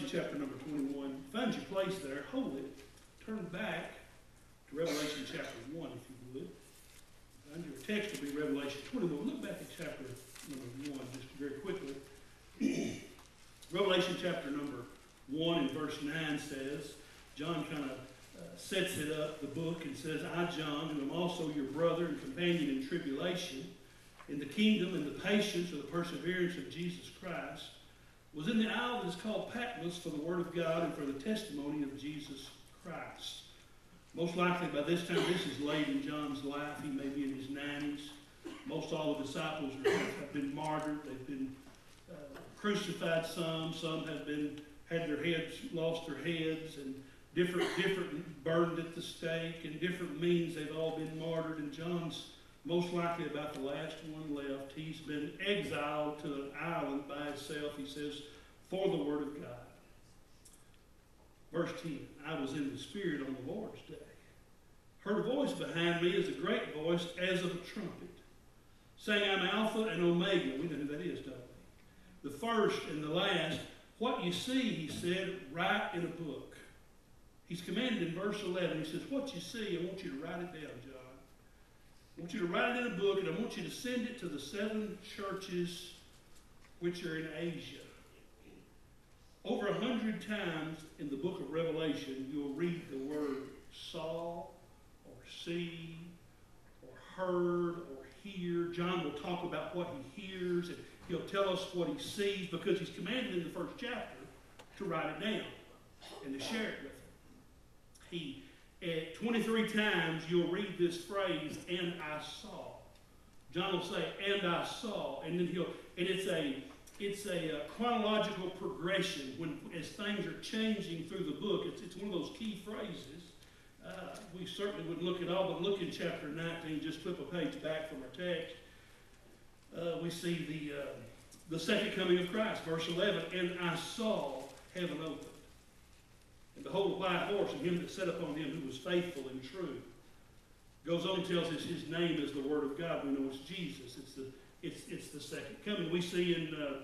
Revelation chapter number twenty-one. Find your place there, hold it, turn back to Revelation chapter one, if you would. Find your text will be Revelation twenty-one. Look back at chapter number one, just very quickly. Revelation chapter number one and verse nine says, John kind of uh, sets it up, the book, and says, I, John, who am also your brother and companion in tribulation, in the kingdom and the patience or the perseverance of Jesus Christ, was in the isle that is called Patmos for the word of God and for the testimony of Jesus Christ. Most likely by this time, this is late in John's life. He may be in his 90s. Most all the disciples have been martyred. They've been uh, crucified some. Some have been had their heads, lost their heads, and different, different burned at the stake, and different means they've all been martyred. And John's most likely about the last one left. He's been exiled to an island by himself, he says, for the Word of God. Verse 10 I was in the Spirit on the Lord's day. Heard a voice behind me as a great voice, as of a trumpet, saying, I'm Alpha and Omega. We know who that is, don't we? The first and the last. What you see, he said, write in a book. He's commanded in verse 11, he says, What you see, I want you to write it down, John. I want you to write it in a book, and I want you to send it to the seven churches which are in Asia. Over a hundred times in the book of Revelation, you'll read the word saw, or see, or heard, or hear. John will talk about what he hears, and he'll tell us what he sees, because he's commanded in the first chapter to write it down and to share it with him. He, at 23 times, you'll read this phrase, and I saw. John will say, and I saw, and then he'll, and it's a, it's a, uh chronological progression when, as things are changing through the book. It's, it's one of those key phrases. Uh, we certainly wouldn't look at all, but look in chapter 19, just flip a page back from our text. Uh, we see the, uh, the second coming of Christ, verse 11, and I saw heaven open. And behold, a white horse, and him that sat upon him who was faithful and true. Goes on and tells us his name is the Word of God. We know it's Jesus. It's the, it's, it's the second coming. We see in uh,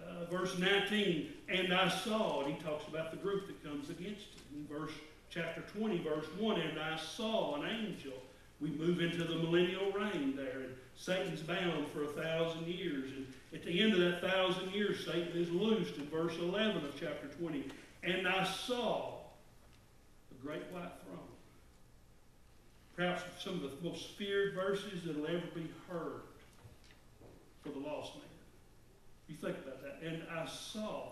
uh, verse 19, and I saw, and he talks about the group that comes against him. In verse chapter 20, verse 1, and I saw an angel. We move into the millennial reign there, and Satan's bound for a thousand years. And at the end of that thousand years, Satan is loosed in verse 11 of chapter 20. And I saw a great white throne. Perhaps some of the most feared verses that will ever be heard for the lost man. You think about that. And I saw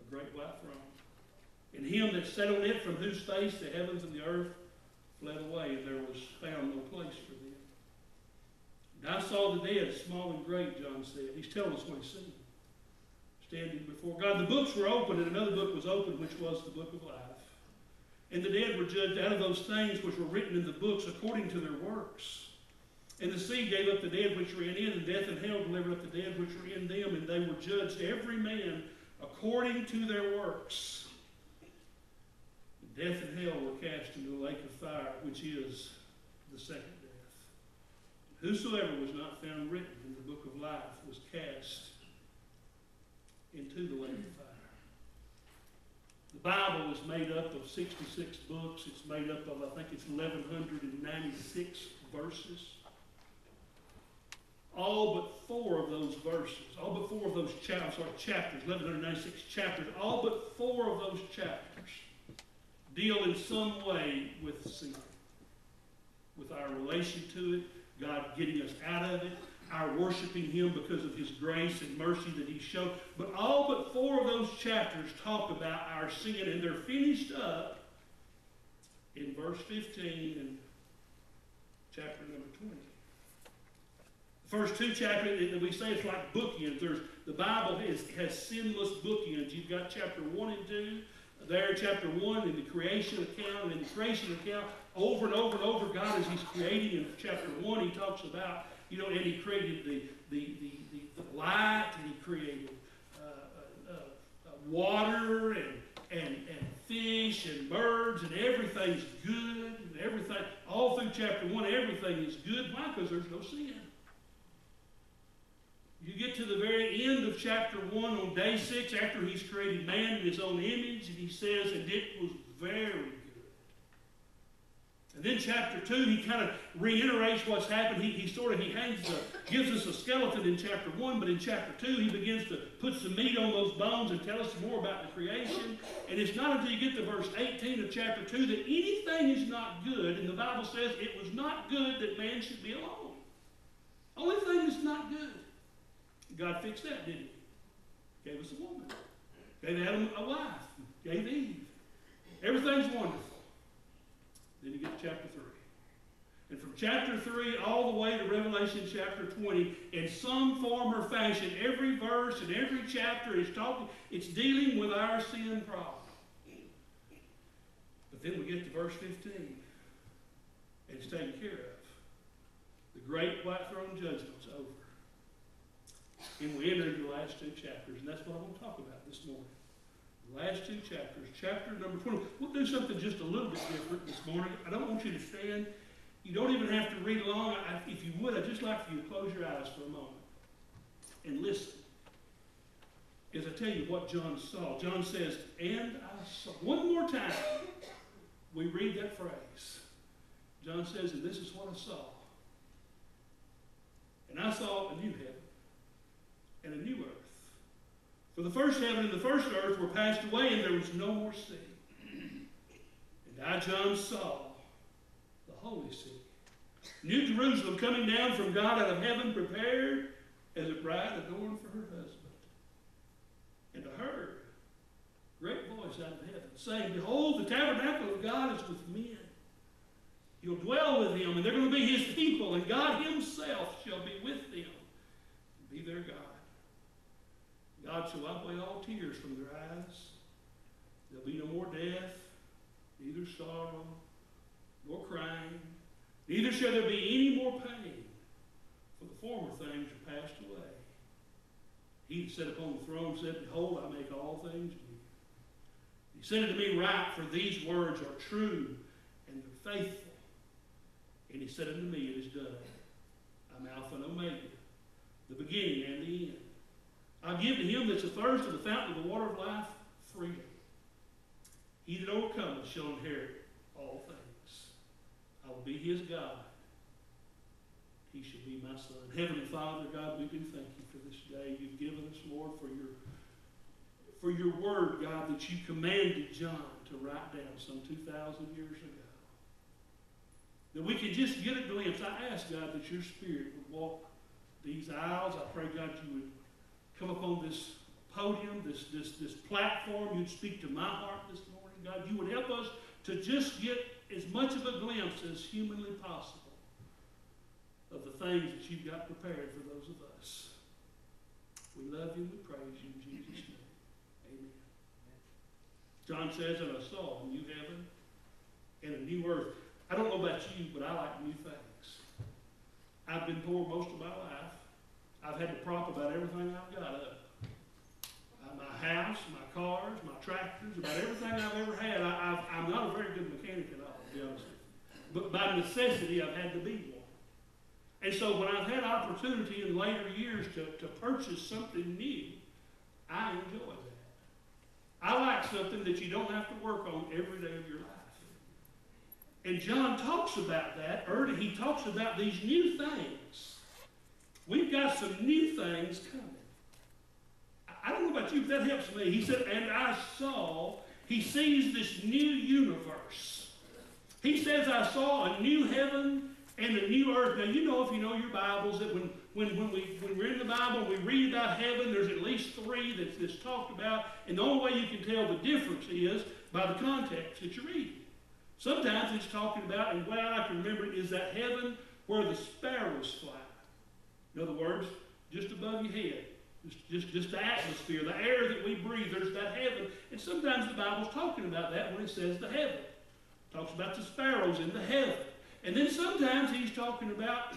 a great white throne. And him that sat on it, from whose face the heavens and the earth fled away, and there was found no place for them. And I saw the dead, small and great, John said. He's telling us what he's seen. Standing before God. The books were open, and another book was opened, which was the book of life. And the dead were judged out of those things which were written in the books according to their works. And the sea gave up the dead which were in it, and death and hell delivered up the dead which were in them, and they were judged every man according to their works. Death and hell were cast into the lake of fire, which is the second death. Whosoever was not found written in the book of life was cast into the lake of fire. The Bible is made up of 66 books. It's made up of, I think it's 1,196 verses. All but four of those verses, all but four of those chapters, or chapters, 1,196 chapters, all but four of those chapters deal in some way with sin, with our relation to it, God getting us out of it, our worshiping Him because of His grace and mercy that He showed. But all but four of those chapters talk about our sin, and they're finished up in verse 15 and chapter number twenty. First two chapters, we say it's like bookends. There's the Bible has, has sinless bookends. You've got chapter one and two, there, chapter one in the creation account, and in the creation account, over and over and over, God as He's creating in chapter one, He talks about, you know, and He created the the the, the, the light, and He created uh, uh, uh, water and and and fish and birds, and everything's good, and everything all through chapter one, everything is good. Why? Because there's no sin. You get to the very end of chapter 1 on day 6 after he's created man in his own image, and he says, and it was very. And then chapter 2, he kind of reiterates what's happened. He, he sort of, he hangs the, gives us a skeleton in chapter 1, but in chapter 2, he begins to put some meat on those bones and tell us more about the creation. And it's not until you get to verse 18 of chapter 2 that anything is not good, and the Bible says it was not good that man should be alone. Only thing that's not good. God fixed that, didn't he? Gave us a woman. Gave Adam a wife. Gave Eve. Everything's wonderful. Then you get to chapter 3. And from chapter 3 all the way to Revelation chapter 20, in some form or fashion, every verse and every chapter is talking, it's dealing with our sin problem. But then we get to verse 15, and it's taken care of. The great white throne judgment's over. And we enter the last two chapters, and that's what I want to talk about this morning. Last two chapters, chapter number 20. We'll do something just a little bit different this morning. I don't want you to stand. You don't even have to read along. I, if you would, I'd just like for you to close your eyes for a moment and listen. As I tell you what John saw, John says, and I saw. One more time, we read that phrase. John says, and this is what I saw. And I saw a new heaven and a new earth. For the first heaven and the first earth were passed away, and there was no more sea. And I, John, saw the holy city, New Jerusalem, coming down from God out of heaven, prepared as a bride adorned for her husband. And I heard a great voice out of heaven saying, Behold, the tabernacle of God is with men. He'll dwell with them, and they're going to be his people, and God himself shall be with them and be their God. God shall wipe away all tears from their eyes. There'll be no more death, neither sorrow, nor crying. Neither shall there be any more pain, for the former things are passed away. He that sat upon the throne said, Behold, I make all things new. He said unto me, Write, for these words are true and they're faithful. And he said unto me, It is done. I'm Alpha and Omega, the beginning and the end. I give to him that's athirst of the fountain of the water of life freedom. He that overcometh shall inherit all things. I will be his God. He shall be my son. Heavenly Father, God, we do thank you for this day you've given us, Lord, for your for your word, God, that you commanded John to write down some 2,000 years ago. That we could just get a glimpse. I ask, God, that your spirit would walk these aisles. I pray, God, you would come upon this podium, this, this, this platform. You'd speak to my heart this morning, God. You would help us to just get as much of a glimpse as humanly possible of the things that you've got prepared for those of us. We love you and we praise you in Jesus' name. Amen. John says, and I saw a new heaven and a new earth. I don't know about you, but I like new things. I've been poor most of my life. I've had to prop about everything I've got up. Uh, my house, my cars, my tractors, about everything I've ever had. I, am not a very good mechanic at all, to be honest. But by necessity, I've had to be one. And so when I've had opportunity in later years to, to purchase something new, I enjoy that. I like something that you don't have to work on every day of your life. And John talks about that. Early, he talks about these new things We've got some new things coming. I don't know about you, but that helps me. He said, and I saw, he sees this new universe. He says, I saw a new heaven and a new earth. Now, you know, if you know your Bibles, that when, when, when, we, when we're in the Bible, we read about heaven, there's at least three that's, that's talked about. And the only way you can tell the difference is by the context that you're reading. Sometimes it's talking about, and what I can remember is that heaven where the sparrows fly. In other words, just above your head. Just, just, just the atmosphere, the air that we breathe, there's that heaven. And sometimes the Bible's talking about that when it says the heaven. It talks about the sparrows in the heaven. And then sometimes he's talking about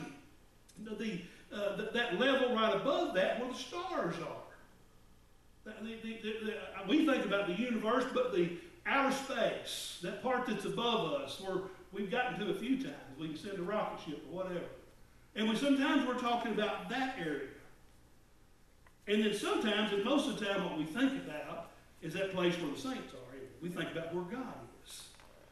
the, uh, the, that level right above that where the stars are. The, the, the, we think about the universe, but the outer space, that part that's above us, where we've gotten to a few times. We can send a rocket ship or whatever. And we sometimes we're talking about that area. And then sometimes, and most of the time, what we think about is that place where the saints are. We think about where God is.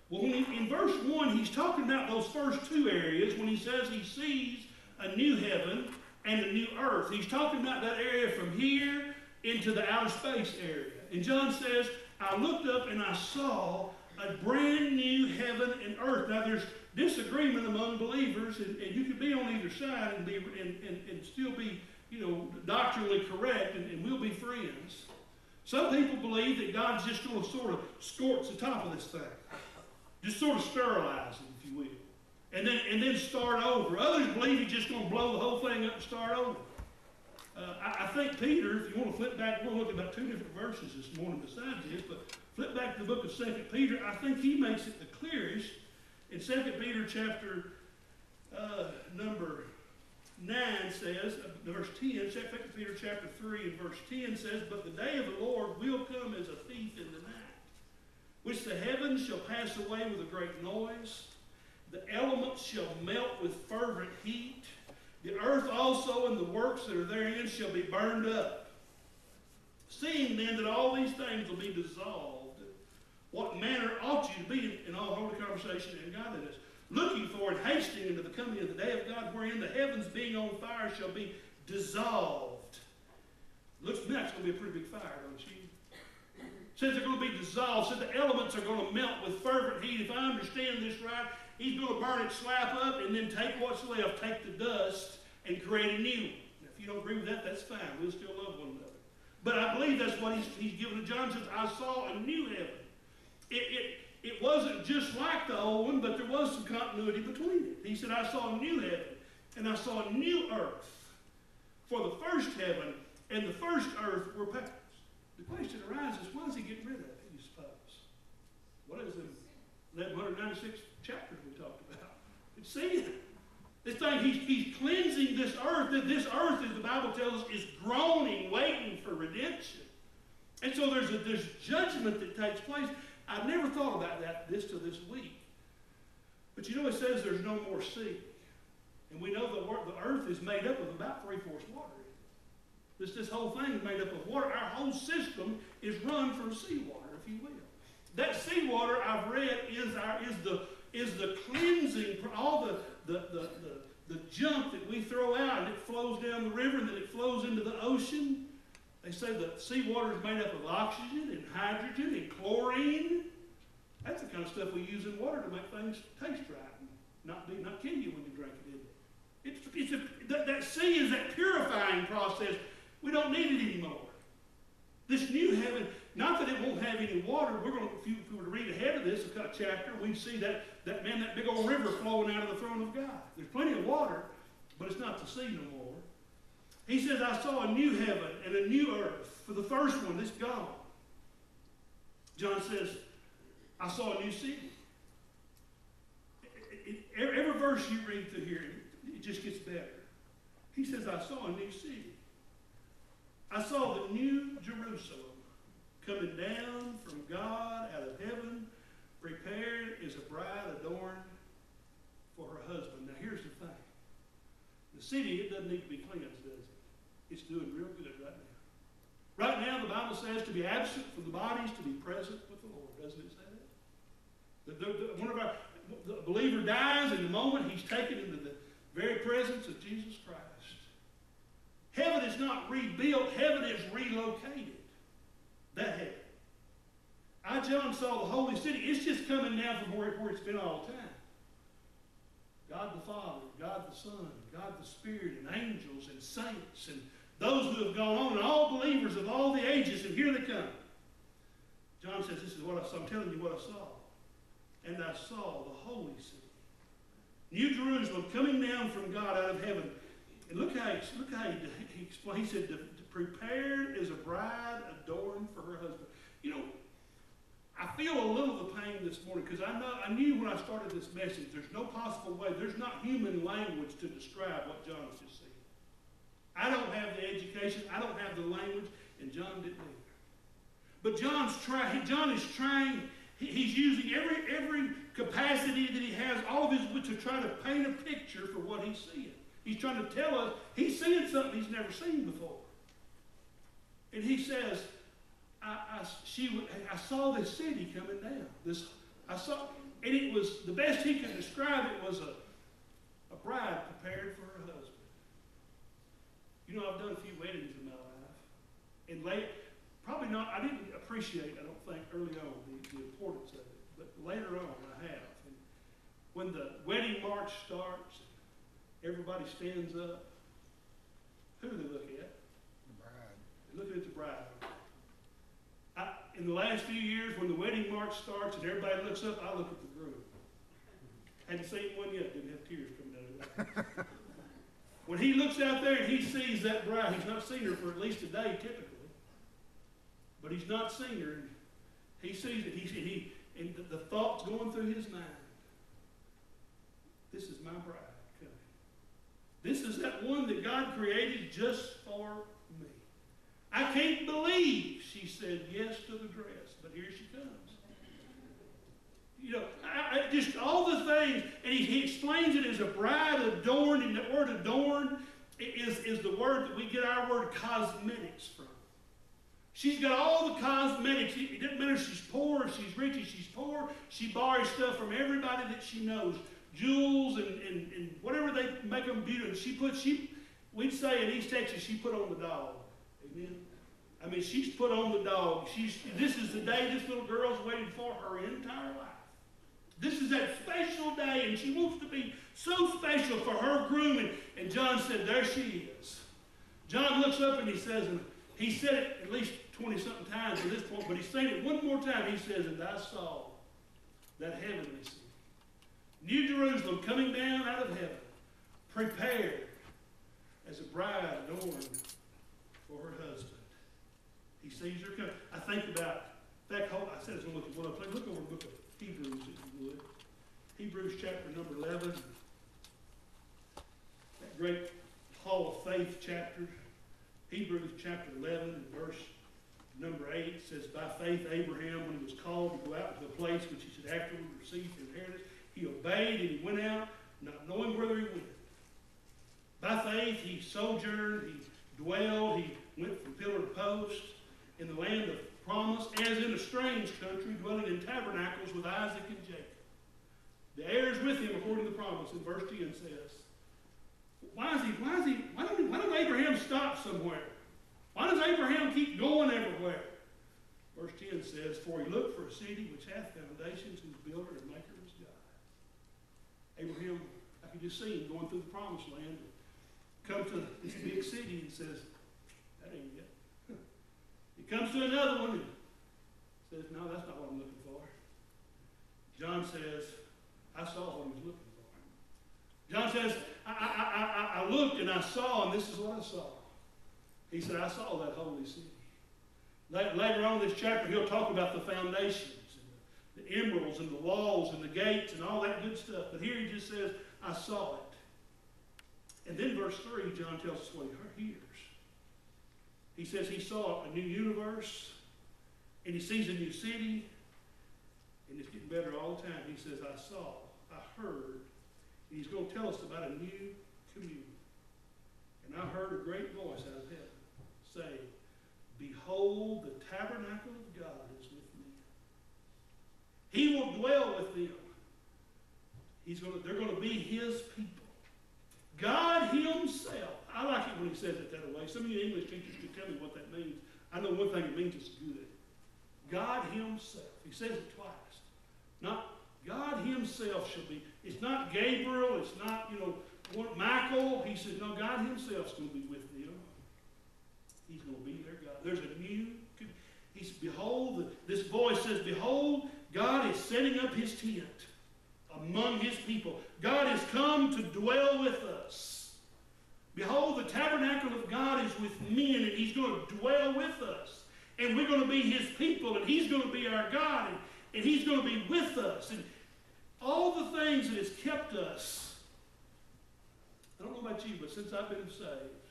Well, in verse 1, he's talking about those first two areas when he says he sees a new heaven and a new earth. He's talking about that area from here into the outer space area. And John says, I looked up and I saw a brand new heaven and earth. Now, there's disagreement among believers, and, and you can be on either side and, be, and, and, and still be, you know, doctrinally correct, and, and we'll be friends. Some people believe that God's just going to sort of scorch the top of this thing, just sort of sterilize it, if you will, and then and then start over. Others believe He's just going to blow the whole thing up and start over. Uh, I, I, think Peter, if you want to flip back, we're going to look at about two different verses this morning besides this, but flip back to the book of Second Peter. I think he makes it the clearest in 2 Peter chapter uh, number 9 says, uh, verse 10, 2 Peter chapter 3 and verse 10 says, But the day of the Lord will come as a thief in the night, which the heavens shall pass away with a great noise, the elements shall melt with fervent heat, the earth also and the works that are therein shall be burned up. Seeing then that all these things will be dissolved, what manner ought you to be in all holy conversation and godliness? Looking for and hasting into the coming of the day of God, wherein the heavens being on fire shall be dissolved. Looks to it's going to be a pretty big fire, don't you? Says they're going to be dissolved. Says the elements are going to melt with fervent heat. If I understand this right, he's going to burn it slap up and then take what's left, take the dust, and create a new one. If you don't agree with that, that's fine. We'll still love one another. But I believe that's what he's, he's given to John. Says, I saw a new heaven it, it, it wasn't just like the old one, but there was some continuity between it. He said, I saw a new heaven and I saw a new earth. For the first heaven and the first earth were past. The question arises, why is he getting rid of it, you suppose? What is the 1196 chapters we talked about? It's sin. This thing, he's, he's cleansing this earth. This earth, as the Bible tells us, is groaning, waiting for redemption. And so there's a there's judgment that takes place. I've never thought about that this to this week. But you know, it says there's no more sea. And we know the, the earth is made up of about three-fourths water. This, this whole thing is made up of water. Our whole system is run from seawater, if you will. That seawater I've read is our is the is the cleansing, all the the, the, the, the junk that we throw out and it flows down the river and then it flows into the ocean. They say that seawater is made up of oxygen and hydrogen and chlorine. That's the kind of stuff we use in water to make things taste right and not, be, not kill you when you drink it, it? It's, it's a, that, that sea is that purifying process. We don't need it anymore. This new heaven, not that it won't have any water. We're going to, if you, if you were to read ahead of this, a chapter, we'd see that, that man, that big old river flowing out of the throne of God. There's plenty of water, but it's not the sea no more. He says, I saw a new heaven and a new earth. For the first one, it's gone. John says, I saw a new city. Every verse you read through here, it just gets better. He says, I saw a new city. I saw the new Jerusalem coming down from God out of heaven, prepared as a bride adorned for her husband. Now, here's the thing the city, it doesn't need to be cleansed. does it? It's doing real good right now. Right now, the Bible says to be absent from the bodies, to be present with the Lord. Doesn't it say that? The, the, the, one of our, the believer dies, in the moment he's taken into the very presence of Jesus Christ. Heaven is not rebuilt, heaven is relocated. That heaven. I, John, saw the holy city. It's just coming down from where, where it's been all the time. God the Father, God the Son, God the Spirit, and angels and saints and those who have gone on, and all believers of all the ages, and here they come. John says, This is what I saw. I'm telling you what I saw. And I saw the holy city. New Jerusalem coming down from God out of heaven. And look how he, look how he, he explained. He said, "Prepared as a bride adorned for her husband." You know, I feel a little of the pain this morning because I know I knew when I started this message. There's no possible way. There's not human language to describe what John is just saying. I don't have the education. I don't have the language, and John didn't either. But John's trying. John is trying. He's using every every capacity that he has, all of his to try to paint a picture for what he's seeing. He's trying to tell us he's seeing something he's never seen before. And he says, I, I, she, I saw this city coming down. This, I saw, and it was the best he could describe it was a, a bride prepared for her husband. You know, I've done a few weddings in my life, and late, probably not. I didn't appreciate, I don't think, early on the, the importance of it, but later on I have. And when the wedding march starts, everybody stands up. Who do they look at? The bride. They're looking at the bride. I, in the last few years, when the wedding march starts and everybody looks up, I look at the groom. Hadn't seen one yet, didn't have tears coming out of it. when he looks out there and he sees that bride, he's not seen her for at least a day typically. But he's not seen her. And he sees it. He, he, and the, the thoughts going through his mind. This is my bride. This is that one that God created just for me. I can't believe she said yes to the dress, but here she comes. You know, I, I just all the things, and he, he explains it as a bride adorned, and the word adorned is, is the word that we get our word cosmetics from. She's got all the cosmetics. It doesn't matter if she's poor, she's rich, if she's poor. She borrows stuff from everybody that she knows. Jewels and, and, and whatever they make them beautiful. She put, she, we'd say in East Texas, she put on the dog. Amen. I mean, she's put on the dog. She's, this is the day this little girl's waited for her entire life. This is that special day, and she wants to be so special for her groom. And, and John said, There she is. John looks up and he says, and he said it at least 20 something times at this point, but he's saying it one more time. He says, And I saw that heavenly New Jerusalem coming down out of heaven, prepared as a bride adorned for her husband. He sees her coming. I think about, that hold, I said it's going to look at one up. Look over the book of Hebrews, if you would. Hebrews chapter number 11. That great Hall of Faith chapter. Hebrews chapter 11 verse number 8 says, By faith Abraham, when he was called to go out to the place which he should afterward receive for inheritance, he obeyed and he went out, not knowing whither he went. By faith he sojourned, he dwelled, he went from pillar to post in the land of promise, as in a strange country, dwelling in tabernacles with Isaac and Jacob. The heirs with him according to the promise. And verse 10 says, why is he, why is he, why don't, why don't Abraham stop somewhere? Why does Abraham keep going everywhere? Verse 10 says, For he looked for a city which hath foundations, whose builder and maker. Abraham, I can just see him going through the promised land, come to this big city and says, That ain't it. He comes to another one and says, No, that's not what I'm looking for. John says, I saw what he was looking for. John says, I, I, I, I looked and I saw, and this is what I saw. He said, I saw that holy city. Later on in this chapter, he'll talk about the foundations, and the emeralds, and the walls, and the gates, and all that good stuff. But here he just says, I saw it. And then verse 3, John tells us what he hears. He says he saw a new universe, and he sees a new city, and it's getting better all the time. He says, I saw, I heard, and he's going to tell us about a new community. And I heard a great voice out of heaven say, Behold, the tabernacle of God. He will dwell with them. He's to, they're going to be his people. God himself. I like it when he says it that way. Some of you English teachers can tell me what that means. I know one thing it means it's good. God himself. He says it twice. Not God himself shall be. It's not Gabriel. It's not, you know, Michael. He says, no, God himself's going to be with them. He's going to be their God. There's a new, he's, behold, this voice says, behold, God is setting up his tent among his people. God has come to dwell with us. Behold, the tabernacle of God is with men, and He's going to dwell with us. And we're going to be His people, and He's going to be our God, and, and He's going to be with us. And all the things that has kept us. I don't know about you, but since I've been saved,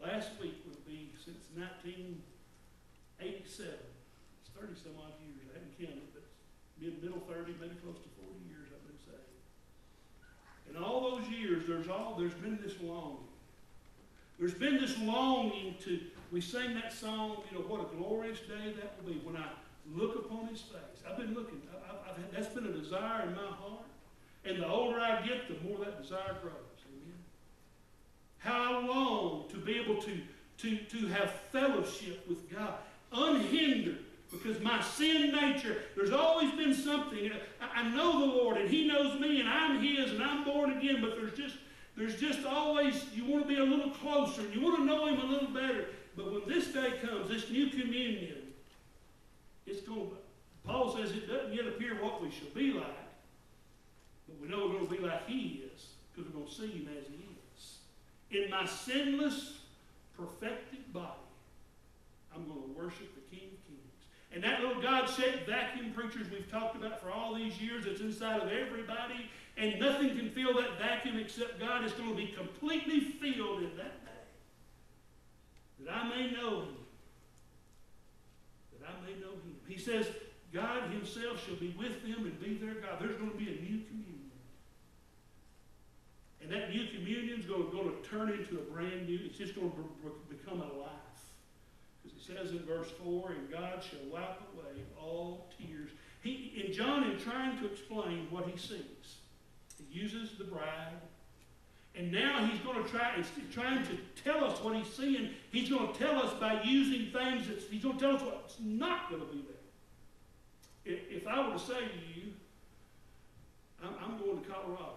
last week would be since 1987. 30 some odd years. I haven't counted, but mid middle 30, maybe close to 40 years I've been saved. In all those years, there's all there's been this longing. There's been this longing to. We sing that song, you know, what a glorious day that will be when I look upon His face. I've been looking. I, I've that's been a desire in my heart, and the older I get, the more that desire grows. Amen. How I long to be able to to to have fellowship with God, unhindered because my sin nature, there's always been something. I, know the Lord and He knows me and I'm His and I'm born again, but there's just there's just always you want to be a little closer and you want to know Him a little better. But when this day comes, this new communion, it's going to Paul says it doesn't yet appear what we shall be like, but we know we're going to be like He is because we're going to see Him as He is. In my sinless, perfected body, I'm going to worship the King. And that little God-shaped vacuum, preachers, we've talked about for all these years, it's inside of everybody, and nothing can fill that vacuum except God. It's going to be completely filled in that day. That I may know Him. That I may know Him. He says, God Himself shall be with them and be their God. There's going to be a new communion. And that new communion is going to, turn into a brand new, it's just going to become a life says in verse 4, and God shall wipe away all tears. He, in John, in trying to explain what he sees, he uses the bride. And now he's going to try, he's trying to tell us what he's seeing, he's going to tell us by using things that, he's going to tell us what's not going to be there. If, I were to say to you, I'm, going to Colorado,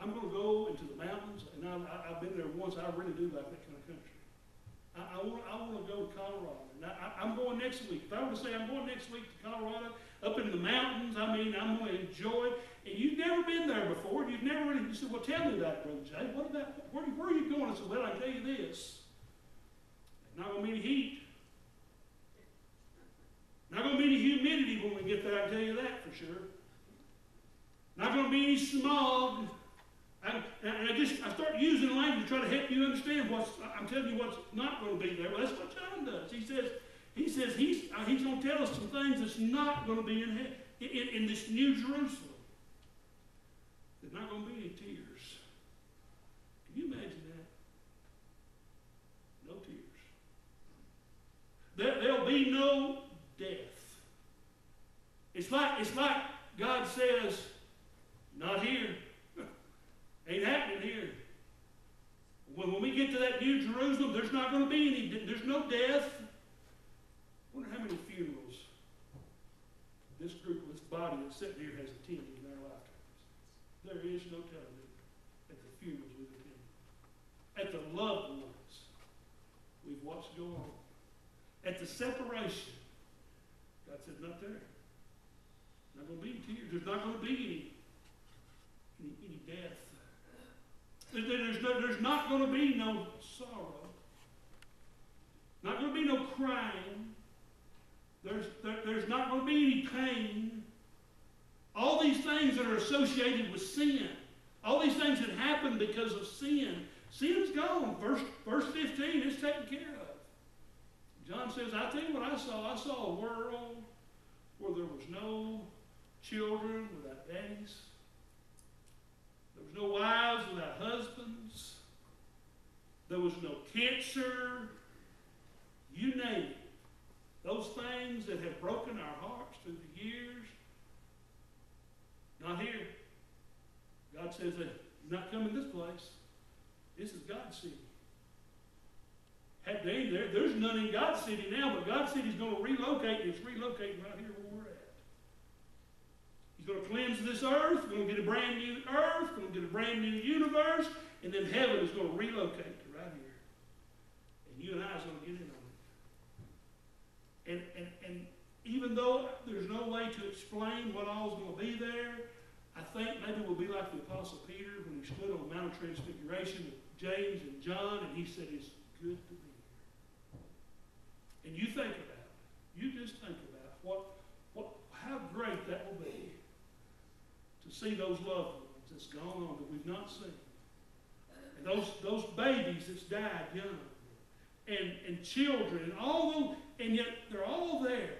I'm going to go into the mountains, and I, have been there once, I really do like that. I, want I want to go to Colorado. Now, I, I'm going next week. If I were to say I'm going next week to Colorado, up in the mountains, I mean, I'm going to enjoy it. And you've never been there before. You've never really, you said, well, tell me it, Brother Jay. What about, where, where are you going? I said, well, I tell you this. Not going to be any heat. Not going to be any humidity when we get there, I tell you that for sure. Not going to be any smog. And, and I just I start using language to try to help you understand what's I'm telling you what's not going to be there. Well, that's what John does. He says he says he's uh, he's going to tell us some things that's not going to be in, in in this new Jerusalem. There's not going to be any tears. Can you imagine that? No tears. There, there'll be no death. It's like it's like God says, not here. Ain't happening here. When, when we get to that new Jerusalem, there's not going to be any, there's no death. I wonder how many funerals this group, this body that's sitting here has attended in their lifetimes. There is no telling at the funerals we've attended. At the loved ones we've watched go on. At the separation, God said, not there. Not going to be tears. There's not going to be any, any, any death. There's, there's not going to be no sorrow. Not going to be no crying. There's, there, there's not going to be any pain. All these things that are associated with sin, all these things that happen because of sin, sin's gone. Verse, verse 15 is taken care of. John says, I tell you what I saw. I saw a world where there was no children without daddies. No wives without husbands. There was no cancer. You name it. Those things that have broken our hearts through the years. Not here. God says you're not coming this place. This is God's city. Had they there, there's none in God's city now, but God's city is going to relocate, and it's relocating right here. He's going to cleanse this earth. We're going to get a brand new earth. We're going to get a brand new universe. And then heaven is going to relocate to right here. And you and I is going to get in on it. And, and, and even though there's no way to explain what all is going to be there, I think maybe we'll be like the Apostle Peter when he stood on the Mount of Transfiguration with James and John, and he said, It's good to be here. And you think about it. You just think about what, what, how great that will be to see those loved ones that's gone on that we've not seen. And those, those babies that's died young. And, and children and all those, and yet they're all there.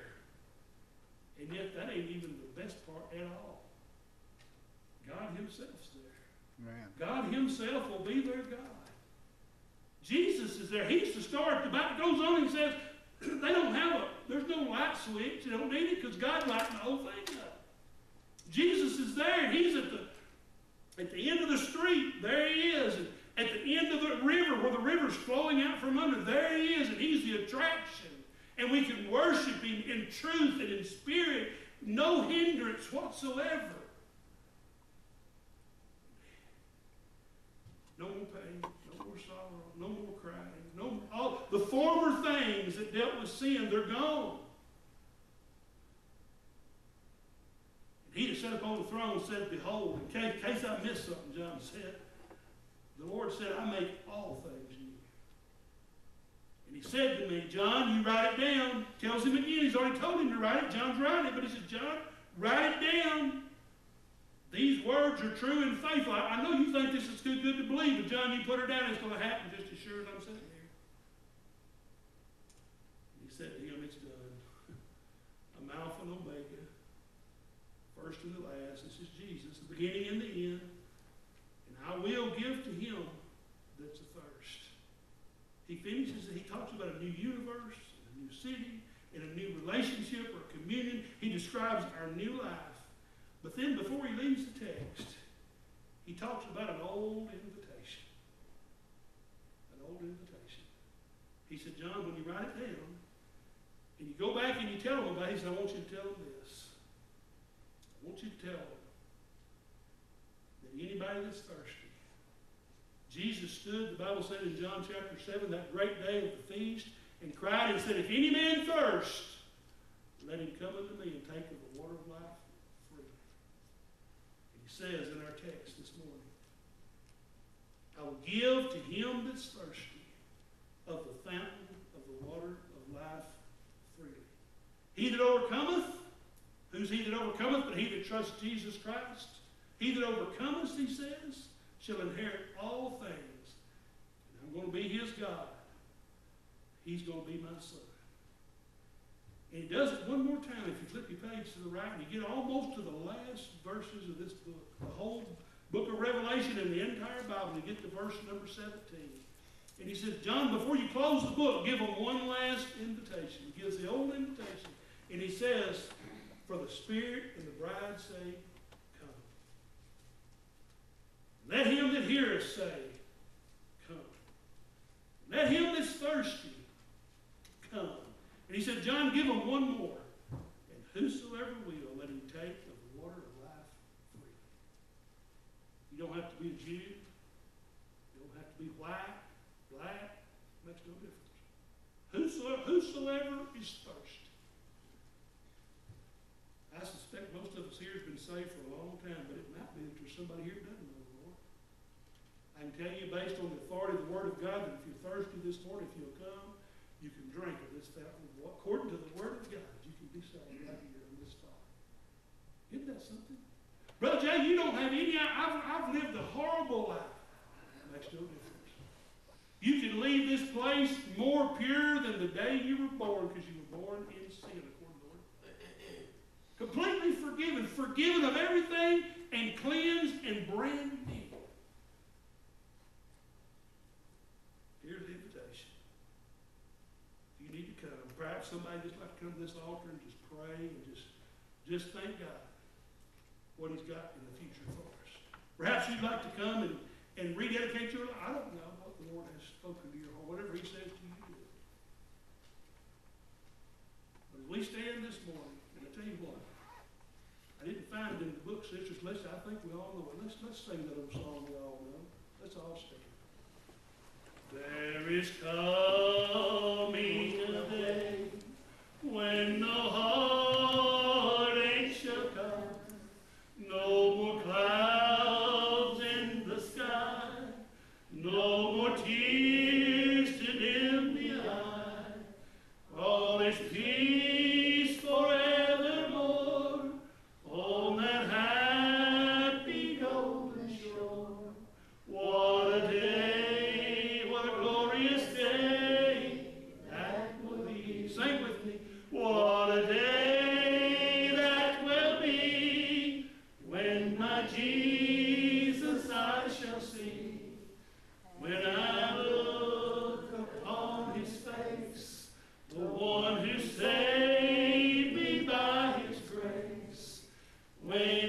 And yet that ain't even the best part at all. God Himself's there. Man. God Himself will be their God. Jesus is there. He's the start. The Bible goes on and says they don't have a, there's no light switch. They don't need it because God lighting the whole thing up. Jesus is there and He's at the at the end of the street. There He is. And at the end of the river where the river's flowing out from under, there He is. And He's the attraction. And we can worship Him in truth and in spirit, no hindrance whatsoever. No more pain, no more sorrow, no more crying, no all the former things that dealt with sin, they're gone. He that sat upon the throne said, Behold, in case, case I missed something, John said, the Lord said, I make all things new. And he said to me, John, you write it down. Tells him again, he's already told him to write it. John's writing it, but he says, John, write it down. These words are true and faithful. I, I know you think this is too good to believe, but John, you put her down, it's going to happen just as sure as I'm sitting here. And he said to him, It's done. I'm Alpha and Omega, first and the last. This is Jesus, the beginning and the end. And I will give to him that's athirst. He finishes, he talks about a new universe, a new city, and a new relationship or communion. He describes our new life. But then before he leaves the text, he talks about an old invitation. An old invitation. He said, John, when you write it down, and you go back and you tell them about it, he said, I want you to tell them this. I want you to tell them anybody that's thirsty, Jesus stood, the Bible said in John chapter 7, that great day of the feast, and cried and said, If any man thirst, let him come unto me and take of the water of life freely. And he says in our text this morning. I will give to him that's thirsty of the fountain of the water of life freely. He that overcometh, who's he that overcometh but he that trusts Jesus Christ? He that overcometh, he says, shall inherit all things. And I'm going to be his God. He's going to be my son. And he does it one more time. If you flip your page to the right, and you get almost to the last verses of this book, the whole book of Revelation and the entire Bible, you get to verse number 17. And he says, John, before you close the book, give them one last invitation. He gives the old invitation. And he says, For the Spirit and the bride say, Come. Let him that heareth say, Come. Let him that's thirsty come. And he said, John, give him one more. And whosoever will, let him take the water of life freely. You don't have to be a Jew. You don't have to be white, black. Makes no difference. Whosoever, whosoever is thirsty. I suspect most of us here has been saved for a long time, but it might be that there's somebody here that doesn't. Can tell you based on the authority of the Word of God that if you're thirsty this morning, if you'll come, you can drink of this fountain according to the Word of God, you can be saved right here on this spot. Isn't that something? Brother Jay, you don't have any, I've, I've lived a horrible life. Makes no difference. You can leave this place more pure than the day you were born because you were born in sin, according to the Word. Completely forgiven, forgiven of everything and cleansed and brand new. Perhaps somebody just like to come to this altar and just pray and just, just thank God what He's got in the future for us. Perhaps you'd like to come and, and rededicate your life. I don't know what the Lord has spoken to you or whatever He says to you. But as we stand this morning, and I tell you what, I didn't find it in the book, sisters. Let's, I think we all know it. Let's, let's sing that old song we all know. Let's all stand. There is coming when no heartache When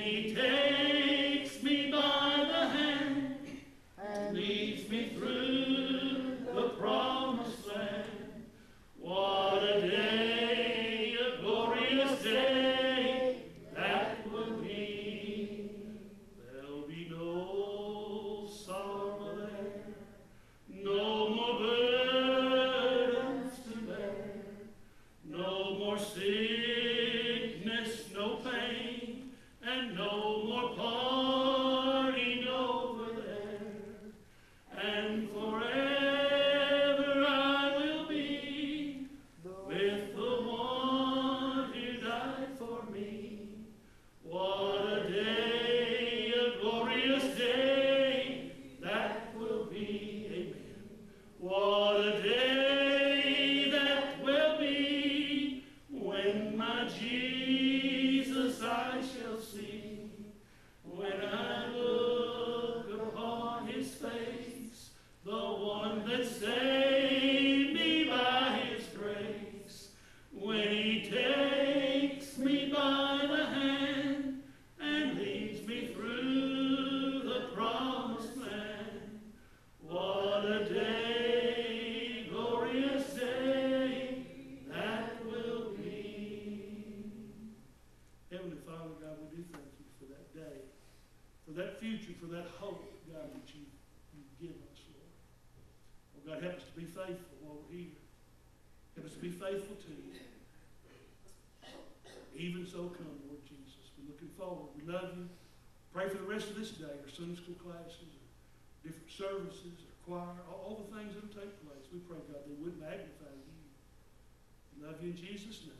magnify you. Love you in Jesus' name.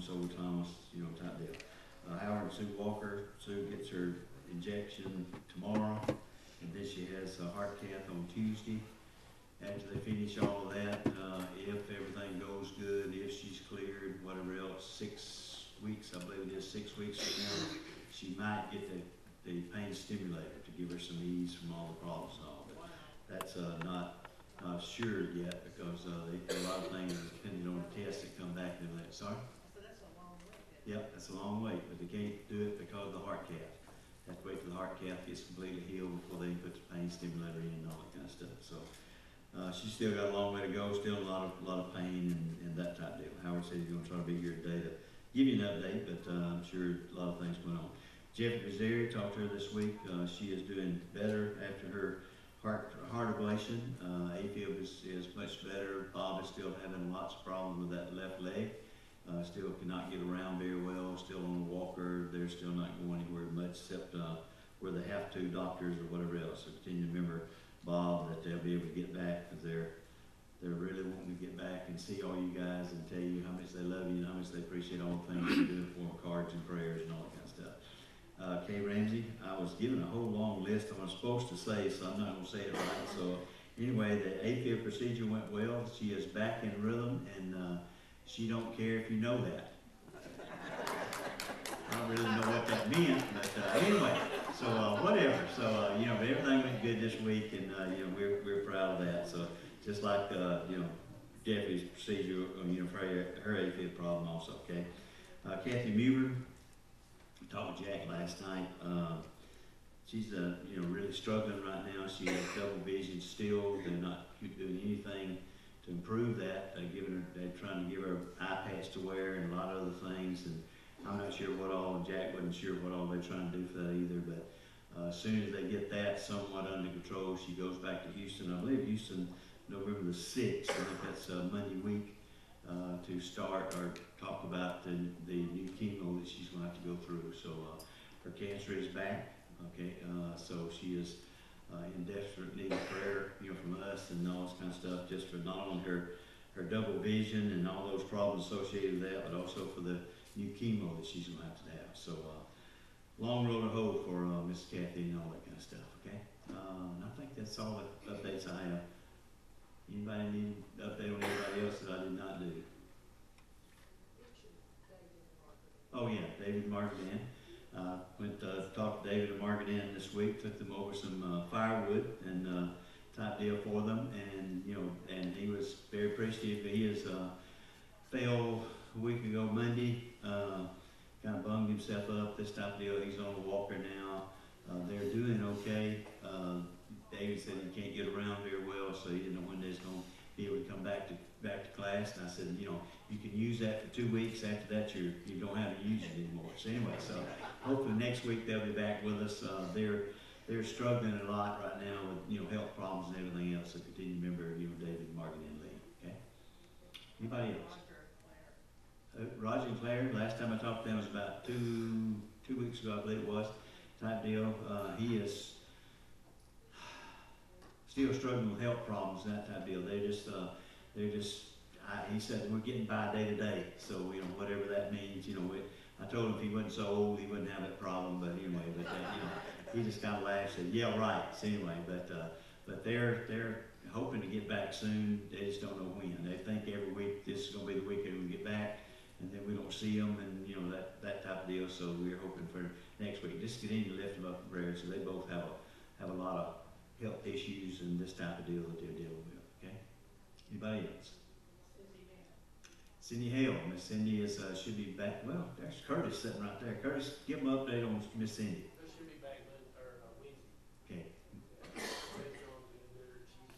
so Thomas, you know, type deal. Uh, Howard and Sue Walker, Sue gets her injection tomorrow, and then she has a heart cath on Tuesday. After they finish all of that, uh, if everything goes good, if she's cleared, whatever else, six weeks, I believe it is, six weeks from now, she might get the, the pain stimulator to give her some ease from all the problems and all, but that's, uh, not, not sure yet, because, uh, they, a lot of things are depending on the tests that come back and that, sorry? So that's a long way. Yep, that's a long wait, but they can't do it because of the heart cath. Have to wait till the heart cath gets completely healed before they can put the pain stimulator in and all that kind of stuff, so. Uh, she's still got a long way to go, still a lot of, lot of pain and, and that type deal. Howard said he's gonna try to be here today to give you an update, but, uh, I'm sure a lot of things going on. Jeffrey Kazari, talked to her this week, uh, she is doing better after her heart, heart ablation. Uh, AFib is, is much better. Bob is still having lots of problems with that left leg. Uh, still cannot get around very well, still on a walker, they're still not going anywhere much except, uh, where they have to, doctors or whatever else. So continue to remember Bob that they'll be able to get back, cause they're, they're really wanting to get back and see all you guys and tell you how much they love you and how much they appreciate all the things you do for them, cards and prayers and all that. Uh, Kay Ramsey, I was given a whole long list I'm supposed to say, so I'm not gonna say it right, so anyway, the AFib procedure went well, she is back in rhythm and, uh, she don't care if you know that. I don't really know what that meant, but, uh, anyway, so, uh, whatever, so, uh, you know, everything went good this week and, uh, you know, we're, we're proud of that, so, just like, uh, you know, Jeffrey's procedure, you know, for her, her AFib problem also, okay? Kathy Muir, talked with Jack last night, uh, she's, uh, you know, really struggling right now, she has double vision still, they're not doing anything to improve that, They're giving her, they're trying to give her eye to wear and a lot of other things, and I'm not sure what all, Jack wasn't sure what all they're trying to do for that either, but, uh, as soon as they get that somewhat under control, she goes back to Houston, I believe Houston, November the sixth, I think that's, uh, Monday week, uh, to start or talk about the, the new chemo that she's gonna have to go through, so, uh, her cancer is back, okay? Uh, so she is, uh, in desperate need of prayer, you know, from us and all this kind of stuff, just for not only her, her double vision and all those problems associated with that, but also for the new chemo that she's gonna have to have. So, uh, long road to hoe for, Miss Kathy and all that kind of stuff, okay? And I think that's all the updates I have. Anybody need update on anybody else that I did not do? Oh, yeah, David Margaret Uh, went, uh, talked to David and Margaret Ann this week, took them over some, uh, firewood and, uh, type deal for them, and, you know, and he was very appreciative. He is uh, fell a week ago Monday, uh, kind of bunged himself up, this type deal. He's on a walker now. Uh, they're doing okay. Uh, David said he can't get around very well, so he didn't know when they's gonna be able to come back to, back to class. And I said, you know, you can use that for two weeks. After that, you're, you don't have to use it anymore. So anyway, so hopefully next week they'll be back with us. Uh, they're, they're struggling a lot right now with, you know, health problems and everything else. So continue to remember, you know, David, Margaret, and Lee, okay? Anybody else? Uh, Roger and Claire, last time I talked to them was about two, two weeks ago, I believe it was, type deal. Uh, he is still struggling with health problems, and that type deal. They just, uh, they're just, I, he said, we're getting by day to day. So, you know, whatever that means, you know, we, I told him if he wasn't so old, he wouldn't have that problem, but anyway, but, uh, you know, he just kind of laughed, said, yeah, right, so anyway, but, uh, but they're, they're hoping to get back soon, they just don't know when. They think every week, this is gonna be the week they're gonna get back, and then we don't see them, and, you know, that, that type of deal, so we're hoping for next week. Just continue to lift them up in prayer, so they both have a, have a lot of health issues and this type of deal that they're dealing with, okay? Anybody else? Cindy Hale, Miss Cindy is, uh, should be back, well, there's Curtis sitting right there. Curtis, give them an update on Miss Cindy, should be back or uh, Wednesday. okay? Good. She's,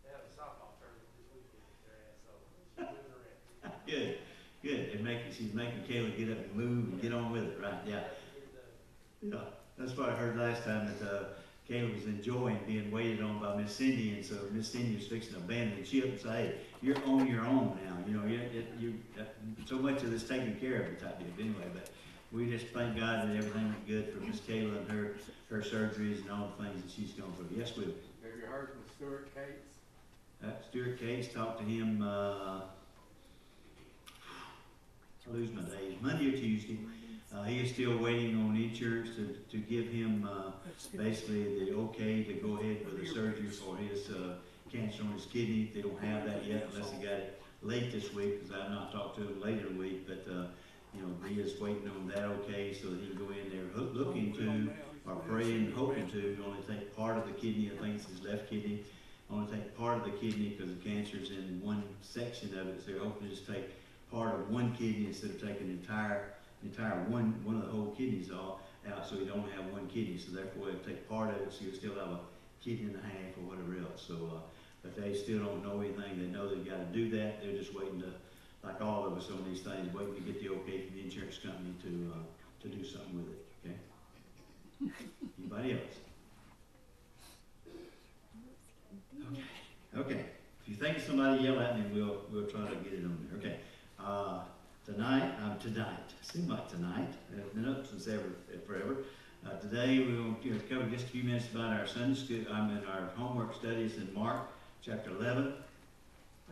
they a softball tournament this weekend at their ass, so she's moving around. Good, making, she's making Kayla get up and move and get on with it, right, yeah. Get it done. Yeah, that's what I heard last time, that, uh, Kayla was enjoying being waited on by Miss Cindy, and so Miss Cindy was fixing to abandon ship and say, hey, you're on your own now, you know, you, you- you, uh, so much of this taken care of, type deal, anyway, but we just thank God that everything went good for Miss Kayla and her, her surgeries and all the things that she's gone through. Yes, Will? Have you heard from Stuart Cates? Uh, Stuart Case, talked to him, uh, I lose my days, Monday or Tuesday. Uh, he is still waiting on insurance to, to give him, uh, basically the okay to go ahead with the surgery for his, uh, cancer on his kidney. They don't have that yet unless he got it late this week, because I've not talked to him later in the week, but, uh, you know, he is waiting on that okay so that he can go in there, looking to, or praying, hoping to, only take part of the kidney, I think it's his left kidney, only take part of the kidney because the cancer is in one section of it, so they're hoping to just take part of one kidney instead of taking the entire, entire one, one of the whole kidneys all out, so he'd only have one kidney, so therefore he'll take part of it, so he'll still have a kidney and a half or whatever else, so, uh, but they still don't know anything, they know they've gotta do that, they're just waiting to, like all of us on these things, waiting to get the okay from the insurance company to, uh, to do something with it, okay? Anybody else? Okay, Okay. if you think of somebody, yell at me, we'll, we'll try to get it on there, okay. Uh, tonight, um, tonight, seemed like tonight, it's been up since ever, forever. Uh, today, we'll, you know, cover just a few minutes about our Sunday school, I mean, our homework studies in Mark, chapter eleven.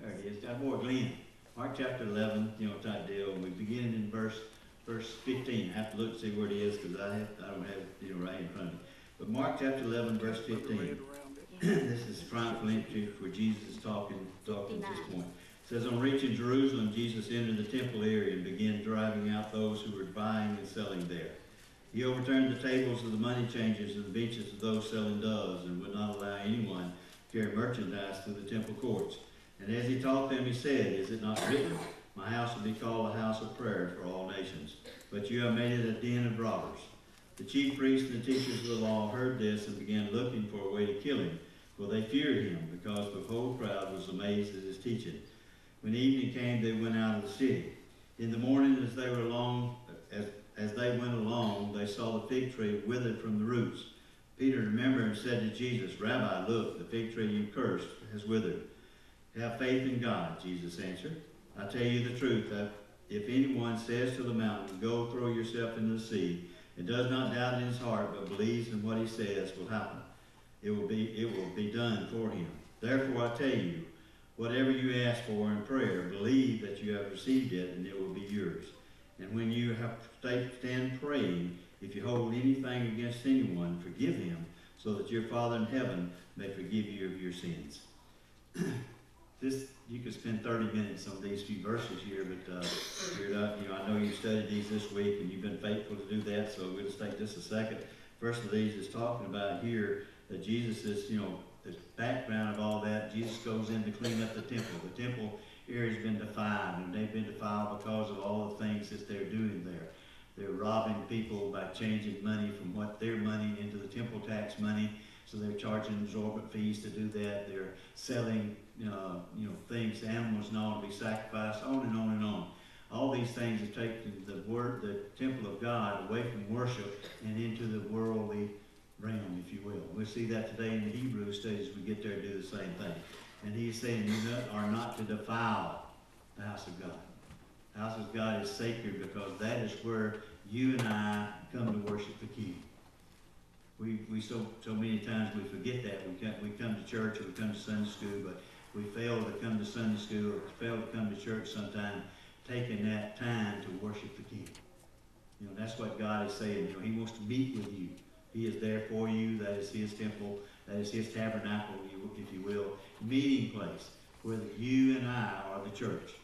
There it is, our boy Glen, Mark chapter eleven, you know, type deal, we begin in verse, verse fifteen, I have to look to see where it is, because I have, I don't have it, you know, right in front of me. But Mark chapter eleven, verse fifteen. this is triumphal entry where Jesus is talking, talking at this point. It says, on reaching Jerusalem, Jesus entered the temple area and began driving out those who were buying and selling there. He overturned the tables of the money changers and the benches of those selling doves and would not allow anyone to carry merchandise through the temple courts. And as he taught them, he said, Is it not written, My house will be called a house of prayer for all nations, but you have made it a den of robbers. The chief priests and the teachers of the law heard this and began looking for a way to kill him, for they feared him, because the whole crowd was amazed at his teaching. When evening came, they went out of the city. In the morning, as they were along, as, as they went along, they saw the fig tree withered from the roots. Peter remembered and said to Jesus, Rabbi, look, the fig tree you cursed has withered. Have faith in God, Jesus answered. I tell you the truth, if anyone says to the mountain, Go throw yourself into the sea, and does not doubt in his heart, but believes in what he says will happen, it will be, it will be done for him. Therefore I tell you, whatever you ask for in prayer, believe that you have received it, and it will be yours. And when you have sta- stand praying, if you hold anything against anyone, forgive him, so that your Father in heaven may forgive you of your sins. this you could spend 30 minutes on these few verses here, but uh, you know, I know you studied these this week and you've been faithful to do that, so we'll just take just a second. First of these is talking about here that Jesus is, you know, the background of all that. Jesus goes in to clean up the temple. The temple area's been defiled, and they've been defiled because of all the things that they're doing there. They're robbing people by changing money from what their money into the temple tax money. So they're charging exorbitant fees to do that. They're selling, uh, you know, things, animals and all to be sacrificed, on and on and on. All these things have taken the word, the temple of God, away from worship and into the worldly realm, if you will. We'll see that today in the Hebrew studies. We get there to do the same thing. And he's saying you are not to defile the house of God. The house of God is sacred because that is where you and I come to worship the King. We, we so, so many times we forget that. We come, we come to church or we come to Sunday school, but we fail to come to Sunday school or fail to come to church sometime, taking that time to worship the King. You know, that's what God is saying. You know, He wants to meet with you. He is there for you. That is His temple. That is His tabernacle, if you will, meeting place where you and I are the church.